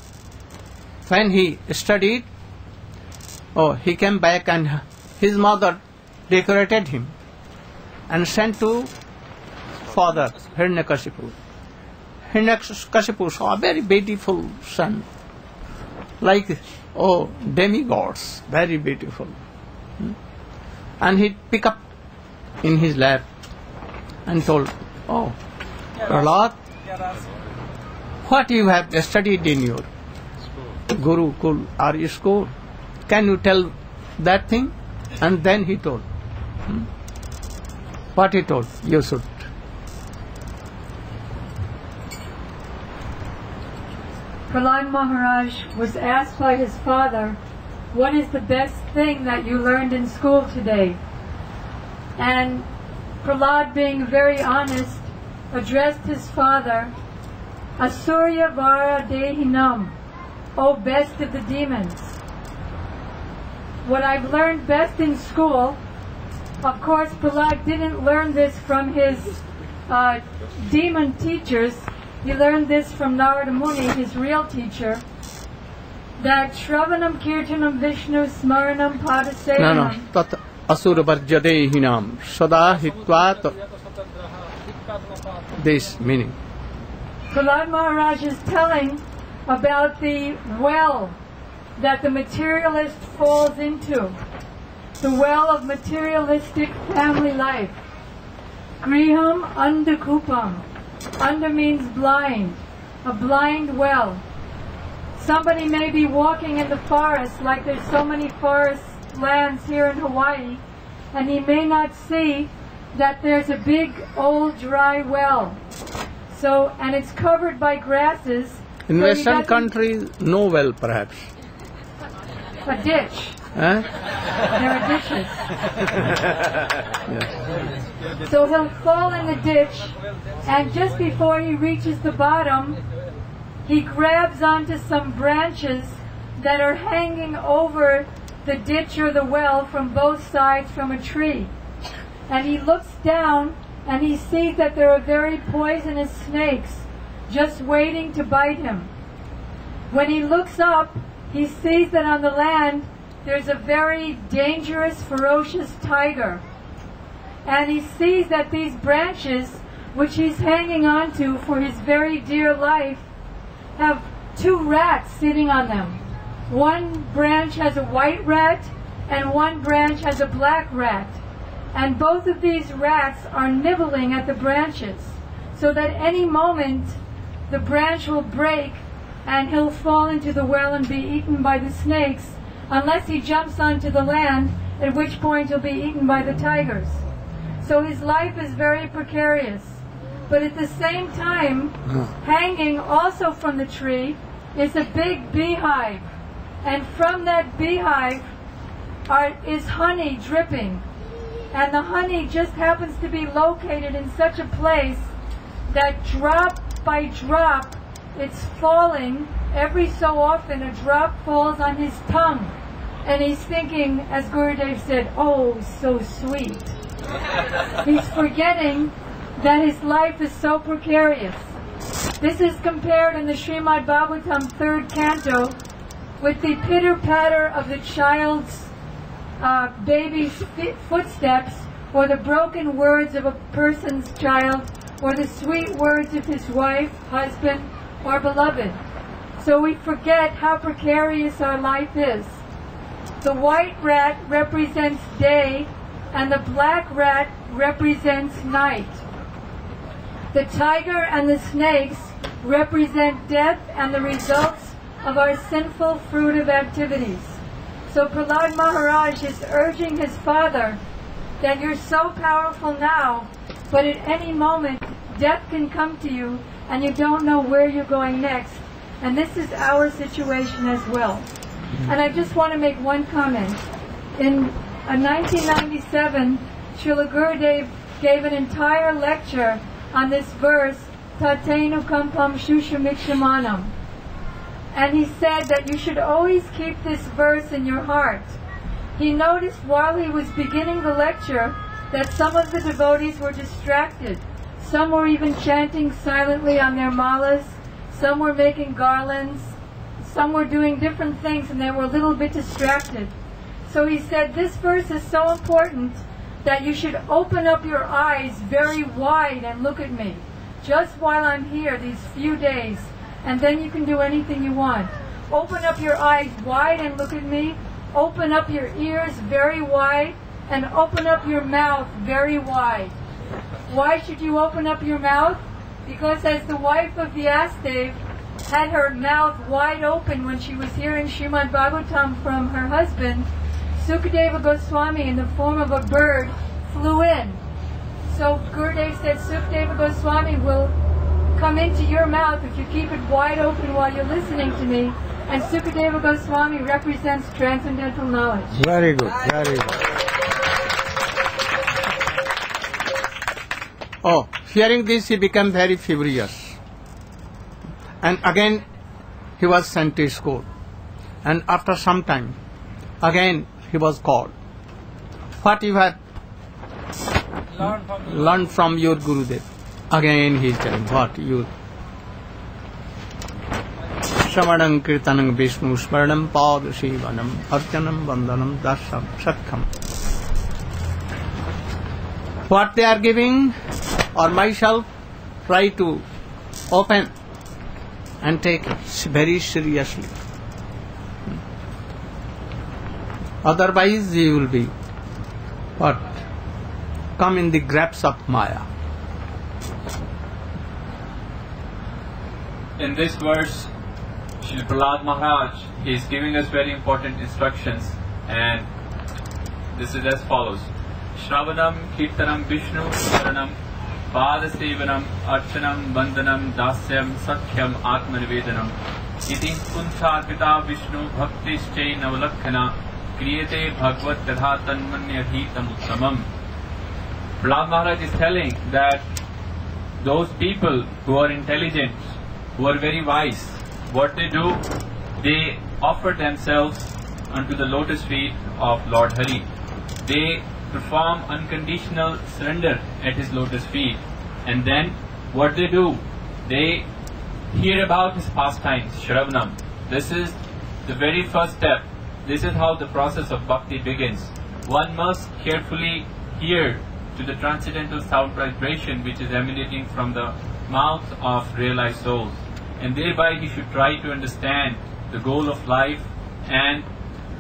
when he studied, oh, he came back and his mother decorated him and sent to father Hiranyakashipu. Hiranyakashipu saw a very beautiful son, like oh demigods, very beautiful. Hmm? And he pick up in his lap and told, "Oh, Prahlad, what you have studied in your Guru Kul or school? Can you tell that thing?" And then he told. hmm, what he told, you should. Prahlad Maharaj was asked by his father, What is the best thing that you learned in school today? And Prahlad, being very honest, addressed his father, Asurya Vara Dehinam, O best of the demons. What I've learned best in school, of course, Prahlad didn't learn this from his uh, demon teachers. He learned this from Narada Muni, his real teacher, that Shravanam Kirtanam Vishnu Smaranam No, no, Padasevanam tat asura varjadehinam sada hitvat. This meaning. Prahlad Maharaj is telling about the well that the materialist falls into, the well of materialistic family life. Griham Andhakupam. Under means blind, a blind well. Somebody may be walking in the forest, like there's so many forest lands here in Hawaii, and he may not see that there's a big old dry well. So, and it's covered by grasses. In so Western countries, no well perhaps. A ditch. Eh? There are ditches. <laughs> Yes. So he'll fall in the ditch, and just before he reaches the bottom, he grabs onto some branches that are hanging over the ditch or the well from both sides from a tree. And he looks down and he sees that there are very poisonous snakes just waiting to bite him. When he looks up, he sees that on the land there's a very dangerous, ferocious tiger. And he sees that these branches, which he's hanging onto for his very dear life, have two rats sitting on them. One branch has a white rat, and one branch has a black rat. And both of these rats are nibbling at the branches, so that any moment the branch will break and he'll fall into the well and be eaten by the snakes, unless he jumps onto the land, at which point he'll be eaten by the tigers. So his life is very precarious. But at the same time, hmm. hanging also from the tree is a big beehive. And from that beehive are, is honey dripping. And the honey just happens to be located in such a place that drop by drop it's falling. Every so often a drop falls on his tongue. And he's thinking, as Gurudev said, oh, so sweet. He's forgetting that his life is so precarious. This is compared in the Srimad Bhagavatam third canto with the pitter patter of the child's uh, baby's footsteps, or the broken words of a person's child, or the sweet words of his wife, husband, or beloved. So we forget how precarious our life is. The white rat represents day, and the black rat represents night. The tiger and the snakes represent death and the results of our sinful fruitive activities. So Prahlad Maharaj is urging his father that you're so powerful now, but at any moment death can come to you and you don't know where you're going next. And this is our situation as well. And I just want to make one comment. In uh, 1997, Srila Gurudev gave an entire lecture on this verse, Tatenu Kampam Shushamikshamanam. And he said that you should always keep this verse in your heart. He noticed while he was beginning the lecture that some of the devotees were distracted. Some were even chanting silently on their malas. Some were making garlands. Some were doing different things and they were a little bit distracted. So he said, This verse is so important that you should open up your eyes very wide and look at me. Just while I'm here, these few days, and then you can do anything you want. Open up your eyes wide and look at me. Open up your ears very wide and open up your mouth very wide. Why should you open up your mouth? Because as the wife of the Vyasadeva had her mouth wide open when she was hearing Srimad Bhagavatam from her husband, Sukadeva Goswami in the form of a bird flew in. So Gurudev said Sukadeva Goswami will come into your mouth if you keep it wide open while you're listening to me. And Sukadeva Goswami represents transcendental knowledge. Very good, very good. Oh, hearing this, he became very furious. And again, he was sent to school. And after some time, again, he was called. What you have Learn from learned from your Gurudev? Again, he is telling what you. श्रवणं कीर्तनं विष्णु स्मरणं पाद सेवनम अर्चनम वंदनम दर्शम सत्खम what they are giving or myself try to open and take very seriously. Otherwise you will be what? Come in the grasp of maya. In this verse, Srila Prahlad Maharaj is giving us very important instructions, and this is as follows: Shravanam, Kirtanam, Vishnu, Saranam, पादसेवनम अर्चनम वंदनम दास्यम, सख्यम, आत्मनिवेदनम। कुंसार्पिता विष्णु भक्ति नवलखना क्रियते भगवत तथा तन्मन्यधीतम उत्तम Prahlad Maharaj is telling that those people who are intelligent who are very wise what they do they offer themselves to the lotus feet of lord Hari they perform unconditional surrender at his lotus feet. And then what they do, they hear about his pastimes, Shravanam. This is the very first step. This is how the process of bhakti begins. One must carefully hear to the transcendental sound vibration which is emanating from the mouth of realized souls. And thereby he should try to understand the goal of life and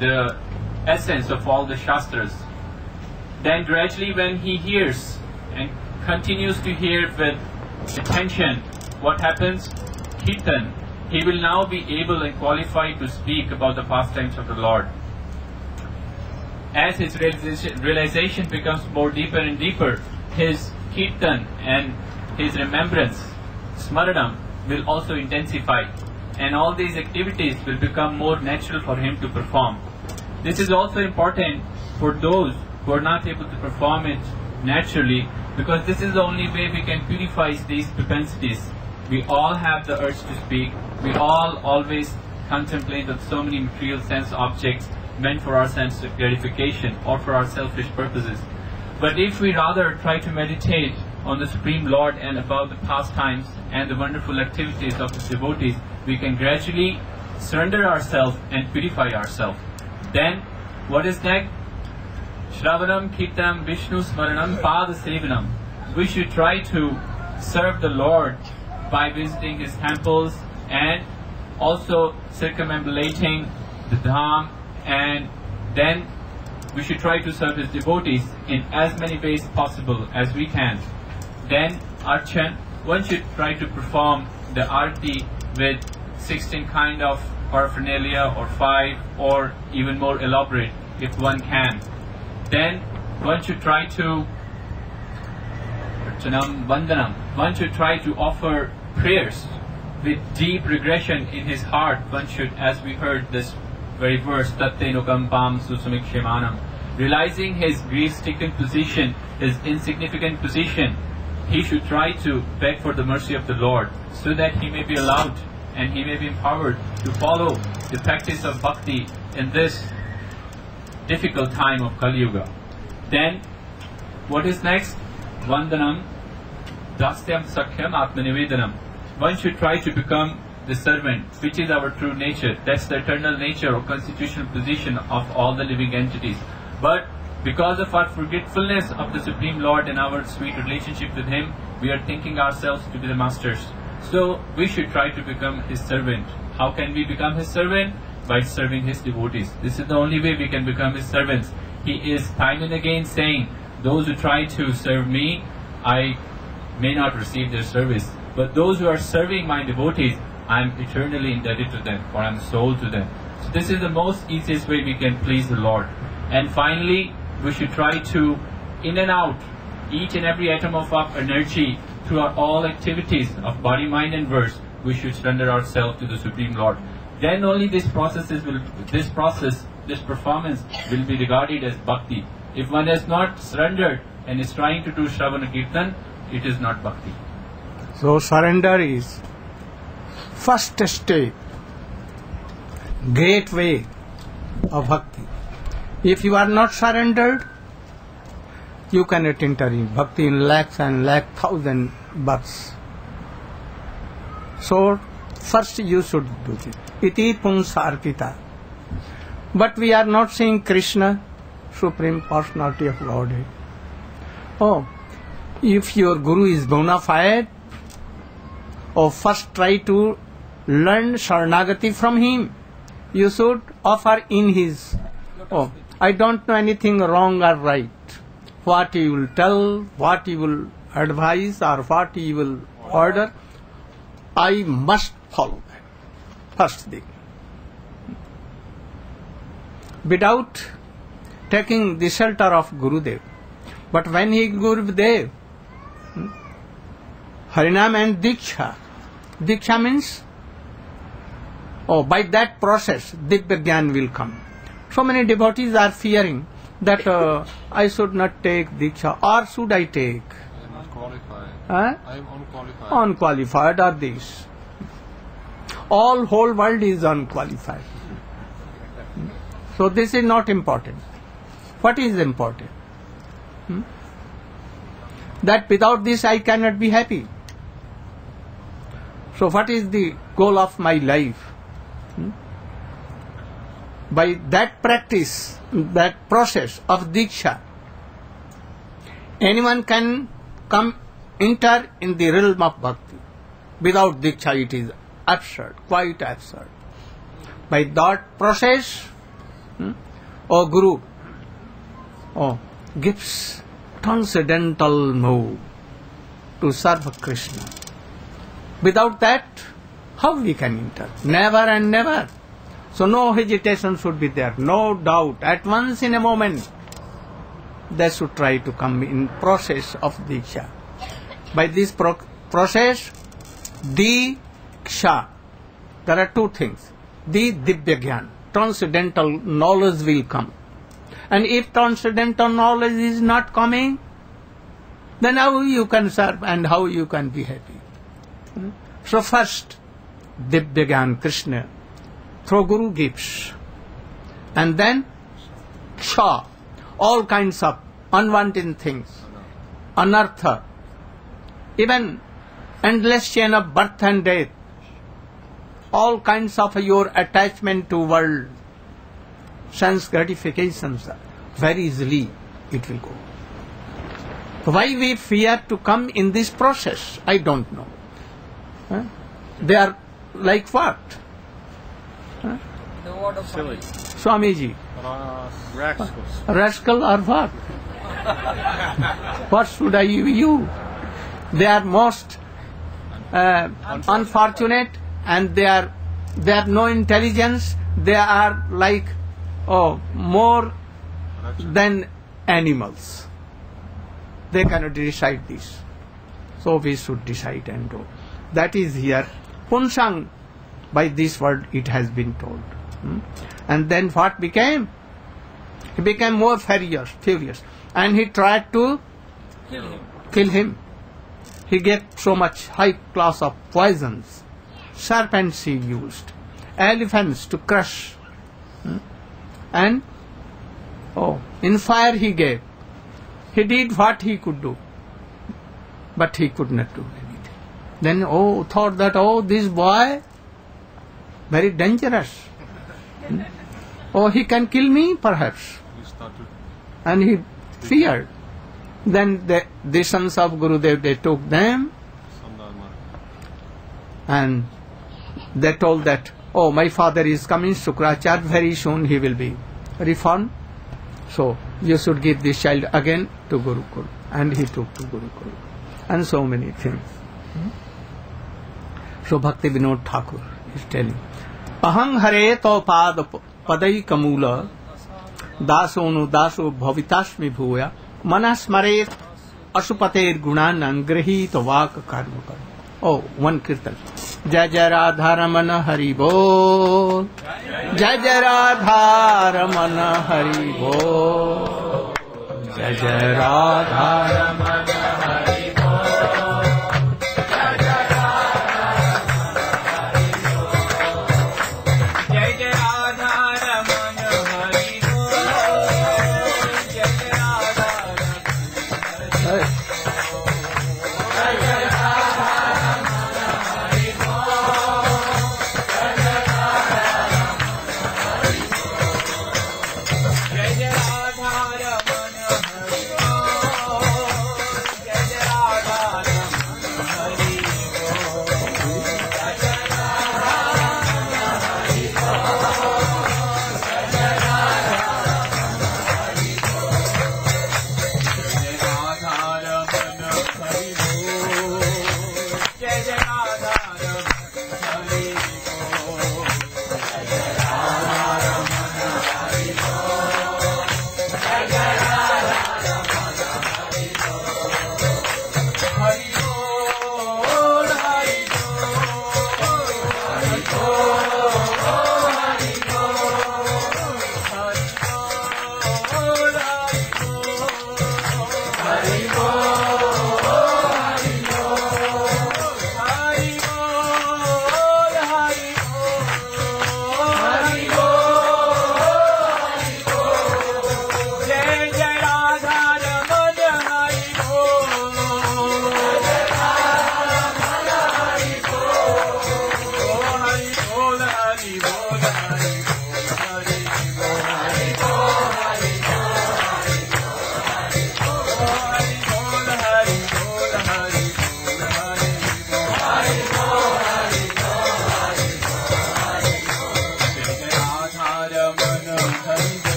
the essence of all the Shastras. Then gradually when he hears and continues to hear with attention what happens, Kirtan, he will now be able and qualified to speak about the pastimes of the Lord. As his realization, becomes more deeper and deeper, his Kirtan and his remembrance, Smaranam, will also intensify and all these activities will become more natural for him to perform. This is also important for those who are not able to perform it naturally because this is the only way we can purify these propensities. We all have the urge to speak. We all always contemplate on so many material sense objects meant for our sense of gratification or for our selfish purposes. But if we rather try to meditate on the Supreme Lord and about the pastimes and the wonderful activities of the devotees, we can gradually surrender ourselves and purify ourselves. Then, what is next? Shravanam, Kirtam, Vishnu, Smaranam, Pada Sevanam. We should try to serve the Lord by visiting His temples and also circumambulating the Dham and then we should try to serve His devotees in as many ways possible as we can. Then Archan, one should try to perform the Arti with 16 kind of paraphernalia or 5 or even more elaborate if one can. Then one should try to Archanam Vandanam. One should try to offer prayers with deep regression in his heart. One should, as we heard this very verse, Tattenukam Pam Susamikshemanam, realizing his grief-stricken position, his insignificant position, he should try to beg for the mercy of the Lord so that he may be allowed and he may be empowered to follow the practice of bhakti in this difficult time of Kali Yuga. Then, what is next? Vandanam, Dasyam Sakhyam Atmanivedanam. One should try to become the servant, which is our true nature. That's the eternal nature or constitutional position of all the living entities. But because of our forgetfulness of the Supreme Lord and our sweet relationship with Him, we are thinking ourselves to be the masters. So we should try to become His servant. How can we become His servant? By serving His devotees. This is the only way we can become His servants. He is time and again saying, Those who try to serve me, I may not receive their service. But those who are serving my devotees, I am eternally indebted to them, or I am sold to them. So this is the most easiest way we can please the Lord. And finally, we should try to in and out each and every atom of our energy throughout all activities of body, mind, and verse. We should surrender ourselves to the Supreme Lord. Then only this process is will this process, this performance will be regarded as bhakti. If one has not surrendered and is trying to do Shravana Kirtan, it is not bhakti. So surrender is first step, great way of bhakti. If you are not surrendered, you cannot enter in bhakti in lakhs and lakh thousand births. So first you should do it. Iti punsarpita. But we are not saying Krishna, Supreme Personality of Godhead. Oh, if your Guru is bona fide, or first try to learn Sharanagati from him. You should offer in his. Oh, I don't know anything wrong or right. What he will tell, what he will advise, or what he will order, I must follow that first thing. Without taking the shelter of Gurudev but when he Gurudev Harinam and diksha diksha means by that process divya gyan will come so many devotees are fearing that I should not take diksha और should I take unqualified or this All whole world is unqualified. So this is not important. What is important? Hmm? That without this I cannot be happy. So, what is the goal of my life? Hmm? By that practice, that process of Diksha, anyone can come enter in the realm of bhakti. Without Diksha, it is absurd, quite absurd. By that process, hmm, O Guru oh, gives transcendental move to serve Krishna. Without that, how we can enter? Never and never. So no hesitation should be there, no doubt. At once in a moment, they should try to come in process of Diksha. By this pro- process, Diksha, there are two things. The Divya Gyan, transcendental knowledge will come. And if transcendental knowledge is not coming, then how you can serve and how you can be happy. So first, Divya Gyan Krishna through Guru gives. And then Ksha, all kinds of unwanted things, anartha, even endless chain of birth and death, all kinds of your attachment to world, sense gratifications, very easily it will go. Why we fear to come in this process, I don't know. Huh? They are like what? Huh? The word of Silly. Swamiji, Rascals. rascal or what? what should I you? They are most uh, unfortunate and they are they have no intelligence, they are like oh, more than animals. They cannot decide this. So we should decide and do. That is here. Punsang, by this word it has been told. Hmm? And then what became? He became more furious, furious. And he tried to Kill him. kill him. He gave so much high class of poisons. Serpents he used, elephants to crush, Hmm? and oh, in fire he gave. He did what he could do, but he could not do anything. Then oh, thought that oh, this boy very dangerous. Hmm? Oh, he can kill me perhaps, and he feared. Then the, the sons of Gurudev, they took them and they told that, oh, my father is coming, Sukracharya, very soon he will be reformed. So you should give this child again to Gurukul. And he took to Gurukul. And so many things. Hmm? So Bhakti Vinod Thakur is telling, Ahang hare to pad padai kamula दासोनु दासो भवितास्मि भूय मन स्मरेत अशुपतेर गुणान गृहीत वाक कर्म कर ओ one कीर्तन। जय जय राधा रमन हरि बोल। जय जय राधा रमन हरि बोल। जय जय Radha Raman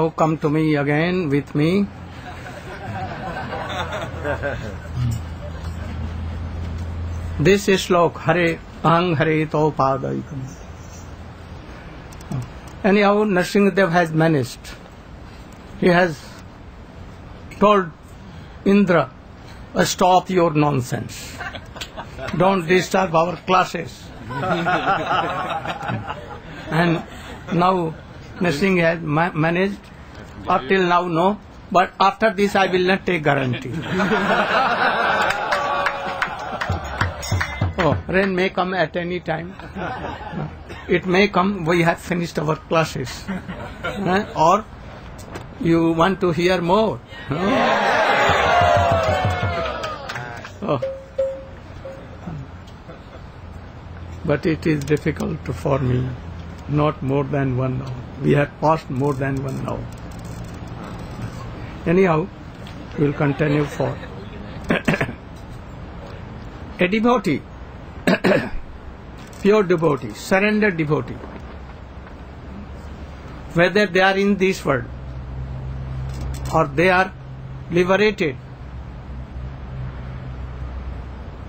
Now come to me again with me. This is slok Hare Ahang Hare To Padaikam. Anyhow, Nrsimhadev has managed. He has told Indra, "Uh, stop your nonsense. Don't disturb our classes. and now Nrsingh has ma- managed up till now no, but after this I will not take guarantee. <laughs> oh, rain may come at any time. It may come. We have finished our classes, Eh? or you want to hear more. Oh. But it is difficult for me. Not more than one hour. We have passed more than one hour. Anyhow, we will continue for <coughs> a devotee, <coughs> pure devotee, surrendered devotee, whether they are in this world or they are liberated,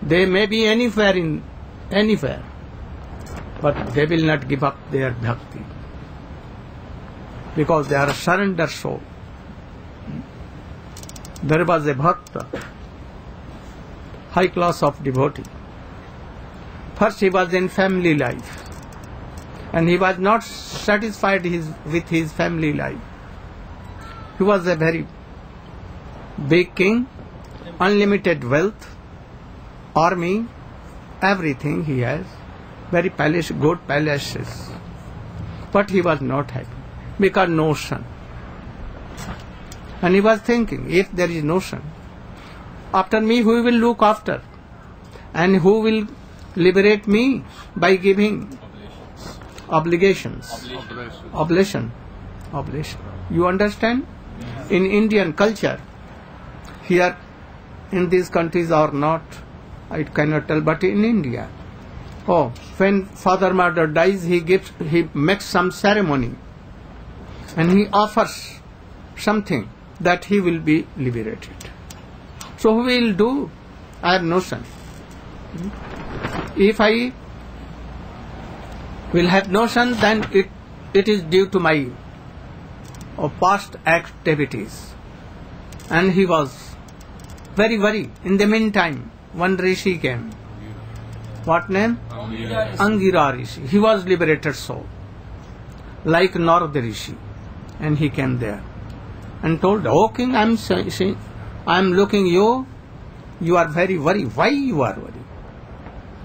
they may be anywhere in anywhere, but they will not give up their bhakti because they are a surrender soul. There was a bhakta, high class of devotee. First he was in family life and he was not satisfied his, with his family life. He was a very big king, unlimited wealth, army, everything he has, very palace, good palaces. But he was not happy because no son. And he was thinking, if there is no son, after me who will look after? And who will liberate me by giving obligations? Oblation. Oblation. You understand? In Indian culture, here in these countries or not, I cannot tell, but in India, oh, when father mother dies, he gives, he makes some ceremony, and he offers something that he will be liberated. So who will do? I have no son. If I will have no son, then it, it is due to my uh, past activities. And he was very worried. In the meantime, one rishi came. What name? Angira Rishi. He was liberated soul, like Narada Rishi, and he came there and told, "O king, I'm saying, I'm looking you. You are very worried. Why you are worried?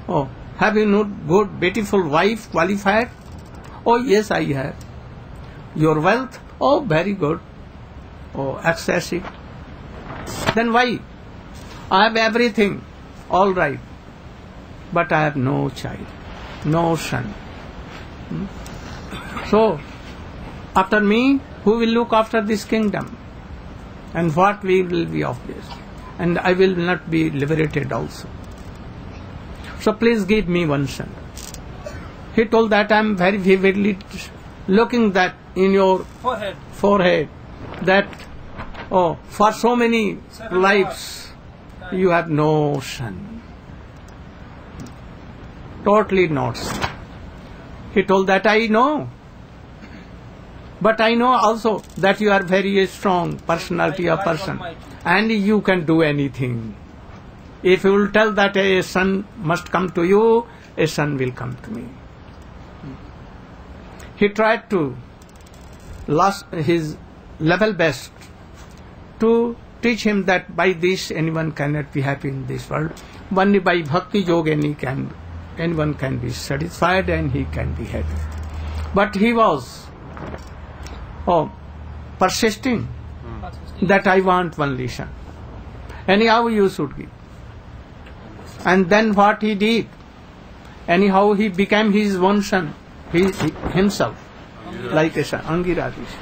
Oh, have you not good, beautiful wife qualified? Oh yes, I have. Your wealth? Oh, very good. Oh, excessive. Then why? I have everything, all right, but I have no child, no son. Hmm? So, after me, who will look after this kingdom? And what will be of this? And I will not be liberated also. So please give me one son. He told that I am very vividly looking that in your Forehead. forehead that oh for so many lives you have no son. Totally not. He told that I know. But I know also that you are very strong personality of person and you can do anything. If you will tell that a son must come to you, a son will come to me. He tried to last his level best to teach him that by this anyone cannot be happy in this world. Only by bhakti yoga any can anyone can be satisfied and he can be happy. But he was oh persisting that I want one son. Anyhow you should give. And then what he did? Anyhow he became his own son, he, he himself, like a son, Angira Rishi.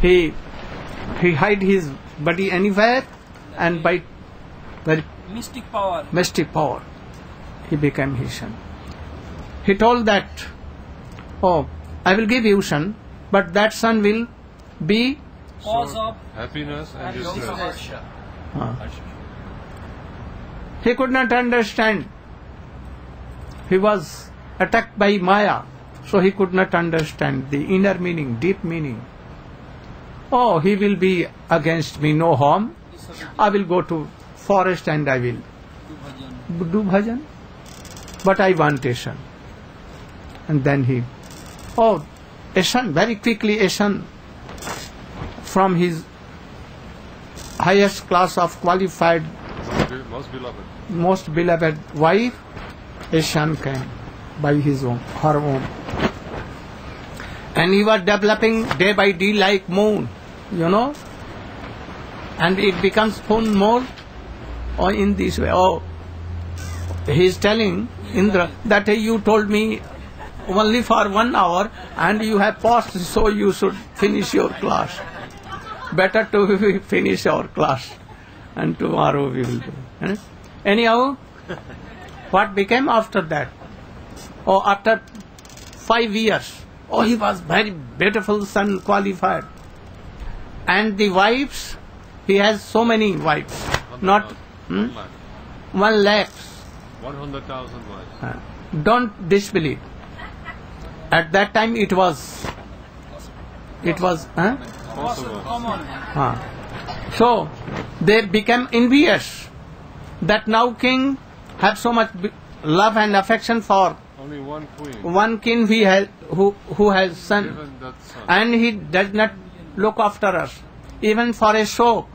He he hide his body anywhere and by very Mystic power. mystic power he became his son. He told that Oh, I will give you son, but that son will be Cause of Happiness and and distress. Uh, he could not understand. He was attacked by Maya, so he could not understand the inner meaning, deep meaning. Oh, he will be against me, no harm. I will go to forest and I will do bhajan. But I want a son. And then he, oh, a son, very quickly a son from his highest class of qualified, Most beloved. most beloved wife, a son came by his own, her own. And he was developing day by day like moon, you know. And it becomes moon more or in this way. Oh, he is telling Indra that you told me only for one hour and you have paused, so you should finish your class. Better to <laughs> finish our class, and tomorrow we will do. eh? Anyhow, what became after that? Oh, after five years, oh, he was very beautiful son, qualified. And the wives, he has so many wives, not hmm? one. 100,000 wives. Uh, don't disbelieve. At that time it was, it was, huh? Possible. So they became envious that now king have so much love and affection for Only one queen. one king he has, who, who has son son. and he does not look after us even for a soap,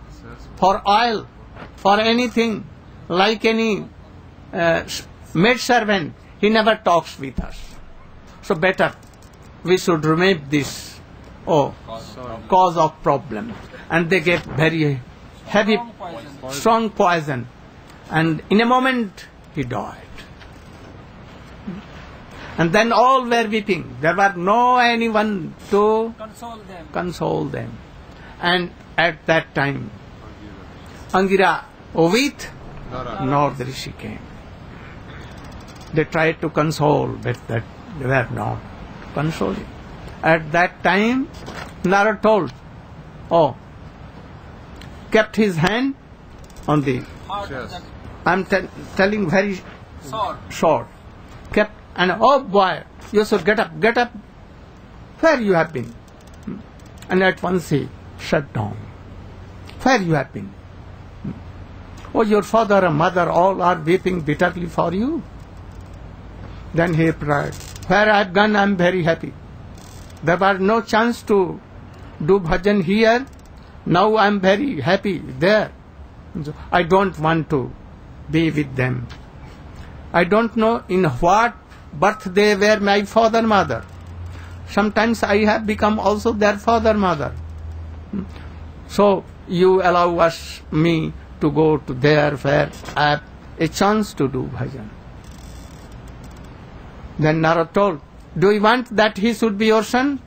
for oil, for anything like any uh, maid servant he never talks with us. So better we should remove this oh cause of problem. And they get very heavy strong poison. And in a moment he died. And then all were weeping. There were no anyone to Console them. console them. And at that time angira with Narad Rishi came they tried to console but that they were not consoling at that time Narad told oh kept his hand on the Heart of that I'm te- telling very sword. short. Kept and oh boy, you should get up, get up. Where you have been? And at once he shut down. Where you have been? Oh, your father and mother all are weeping bitterly for you. Then he replied, Where I've gone, I'm very happy. There was no chance to do bhajan here. Now I'm very happy there. I don't want to be with them. I don't know in what birth they were my father mother. Sometimes I have become also their father mother. So you allow us me to go to there where I have a chance to do bhajan. Then Narad told, Do you want that he should be your son?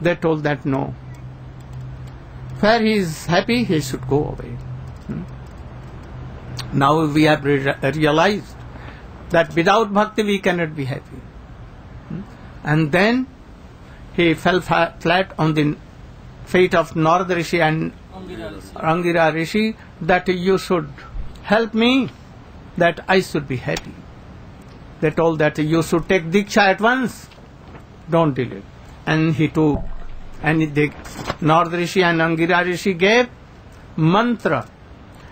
They told that no. Where he is happy, he should go away. Hmm. Now we have re- realized that without bhakti we cannot be happy. Hmm. And then he fell fa- flat on the feet of Narada Rishi and Angira Rishi that you should help me, that I should be happy. They told that you should take Diksha at once, don't delay. And he took, and they, Narada Rishi and Angira Rishi gave mantra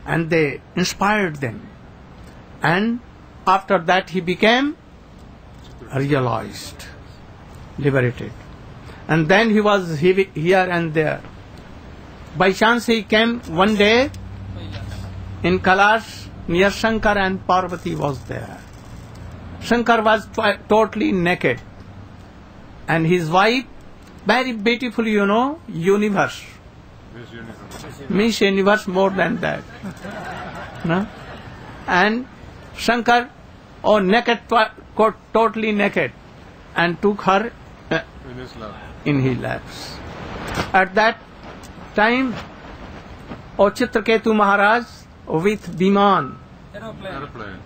and they inspired them. And after that he became realized, liberated. And then he was here and there. By chance he came one day in Kailash near Shankar and Parvati was there. Shankar was t- totally naked. And his wife, very beautiful, you know, universe. Miss Universe. Miss Universe more than that. no? And Shankar, oh, naked, to- totally naked, and took her uh, In his love. in his laps. At that time, O Chitraketu Maharaj with Biman, Aeroplane.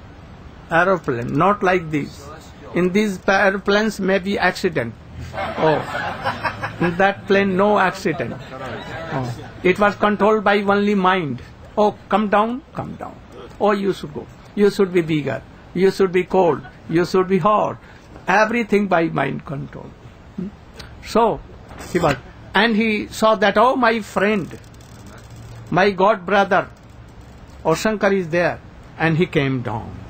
Aeroplane, not like this, in these airplanes may be accident. Oh, in that plane no accident. Oh. It was controlled by only mind. Oh, come down, come down. Oh, you should go. You should be bigger. You should be cold. You should be hot. Everything by mind control. Hmm? So, he was, and he saw that, oh, my friend, my god brother, or Shankar is there, and he came down.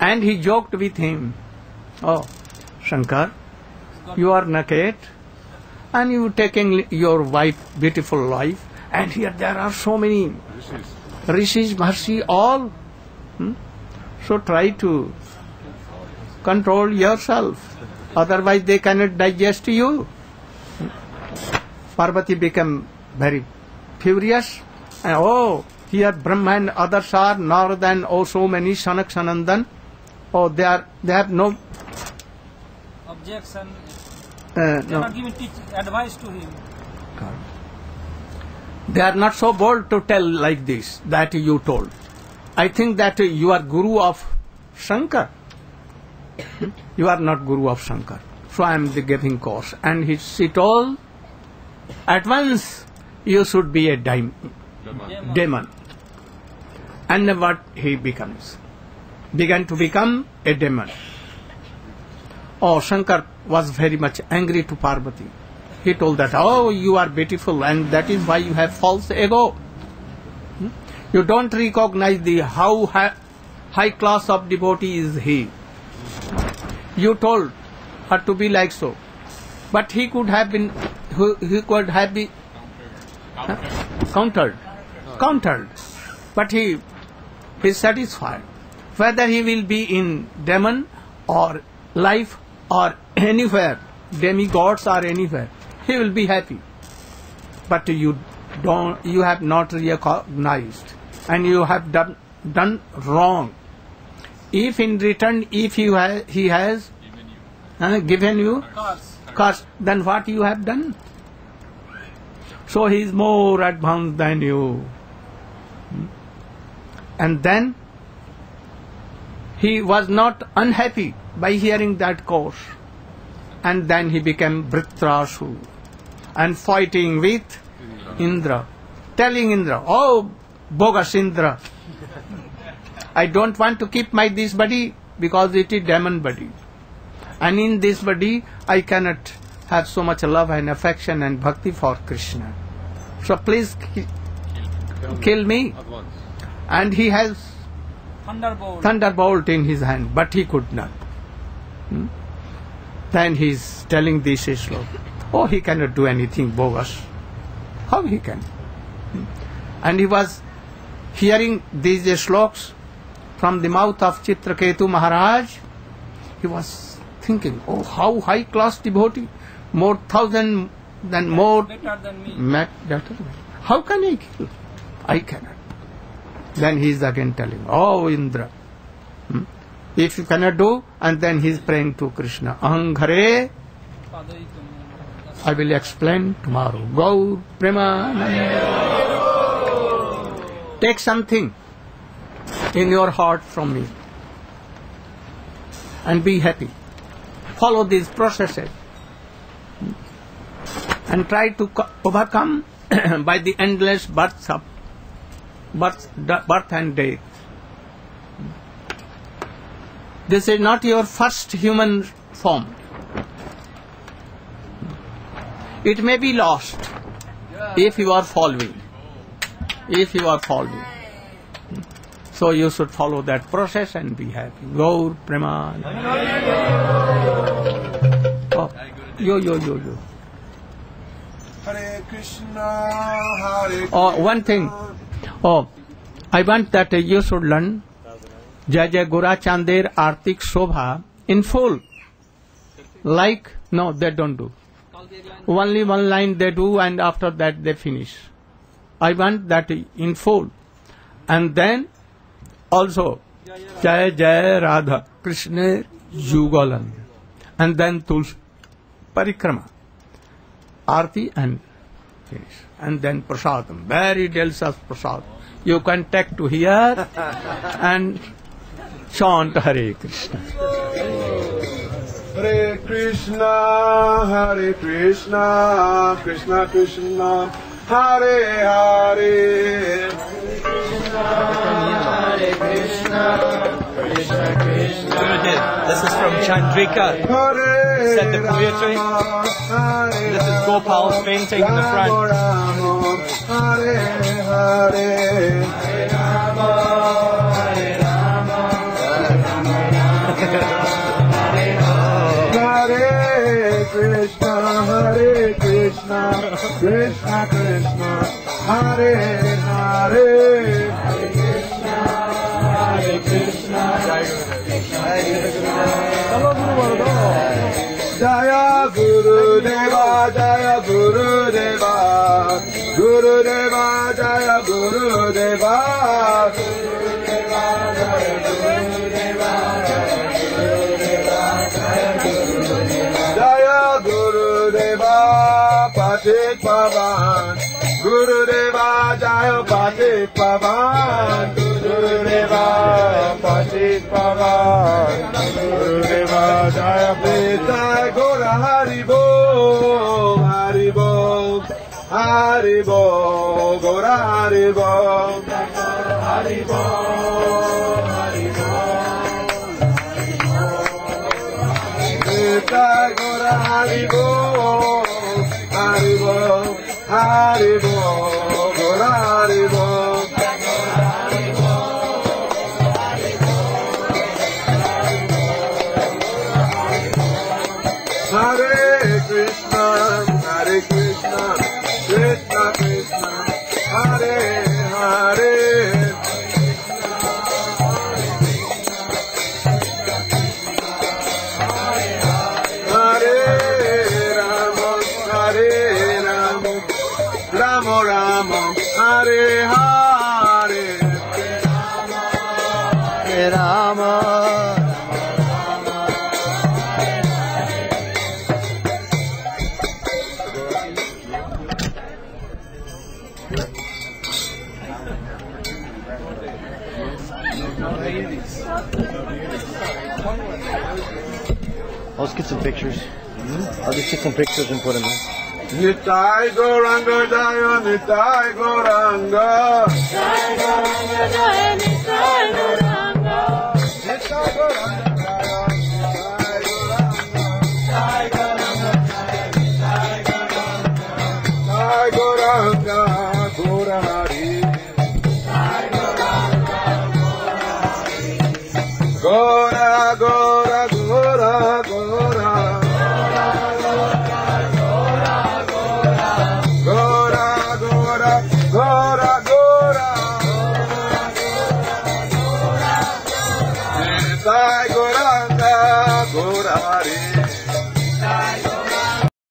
And he joked with him, oh, Shankar, you are naked, and you taking your wife, beautiful wife, and here there are so many rishis, mercy, all. Hmm? So try to control yourself, otherwise they cannot digest you. Parvati became very furious, and oh, here Brahma and others are nor than oh so many Sanak Sanandan. Oh, they are they have no Objection. uh, They are no. not giving teach, advice to him. They are not so bold to tell like this that you told. I think that you are guru of Shankar. you are not guru of Shankar. So I am the giving course. And he, she told, at once you should be a dim- demon. And what he becomes? Began to become a demon. Oh, Shankar was very much angry to Parvati. He told that, oh, you are beautiful and that is why you have false ego. Hmm? You don't recognize the how high class of devotee is he. You told her to be like so. But he could have been, he, could have been huh? countered. Countered. But he is satisfied. Whether he will be in demon or life or anywhere, demigods or anywhere, he will be happy. But you don't, you have not recognized and you have done, done wrong. If in return, if you ha- he has given uh, given you Curse. curse, then what you have done? So he is more advanced than you. And then he was not unhappy by hearing that course. And then he became Vritrasu and fighting with Indra, telling Indra, Oh, bogus Indra, <laughs> I don't want to keep my this body because it is demon body. And in this body, I cannot have so much love and affection and bhakti for Krishna. So please ki- kill me. And he has Thunderbolt. thunderbolt in his hand, but he could not. Hmm? Then he is telling this slok. Oh, he cannot do anything bogus. How he can? Hmm? And he was hearing these sloks from the mouth of Chitraketu Maharaj. He was thinking, oh, how high class devotee, more thousand than more Better than me. Mac better. How can I kill? I cannot. Then he is again telling, Oh Indra, hmm, if you cannot do, and then he is praying to Krishna, Ahankare, I will explain tomorrow. Gaur Premanand. Take something in your heart from me and be happy. Follow these processes and try to overcome <clears throat> by the endless births of birth, birth and death. This is not your first human form. It may be lost if you are following. If you are following. So you should follow that process and be happy. Gaur Preman. Oh, yo, yo, yo, yo. Hare Krishna, Hare Oh, one thing. Oh, I want that uh, you should learn Jai Jai Gura Chandir Artik Shobha in full. Like, no, they don't do. Only one line they do and after that they finish. I want that in full. And then also Jai Jai Radha Krishna Jugalan. And then Tuls Parikrama. Arti and finish. And then prasadam, very delicious prasadam. You can take to here <laughs> and chant Hare Krishna. Hare Krishna, Hare Krishna, Krishna Krishna, Hare Hare. Krishna Hare Krishna, Krishna Krishna. Gurudev, this is from Chandrika. Said the poetry. This is Gopal's painting in the front. Hare Hare. Hare Krishna, Hare Krishna, Krishna Krishna, Hare Hare. Hare Krishna, Hare Krishna Hare Krishna Jaya Guru Deva, Jaya Guru Deva, Guru Deva, Jaya Guru Deva. Guru Deva Jaya Pavan, Guru Deva, Jaya Patit Pavan, Guru Deva, Patit Pavan, Guru Deva, Jaya Pita Gora Haribol, Haribol, Haribol, Gora Haribol, Haribol, Gora Haribol, Haribol, Haribol, Gora Haribol. get some pictures. I'll just take some pictures and put them in.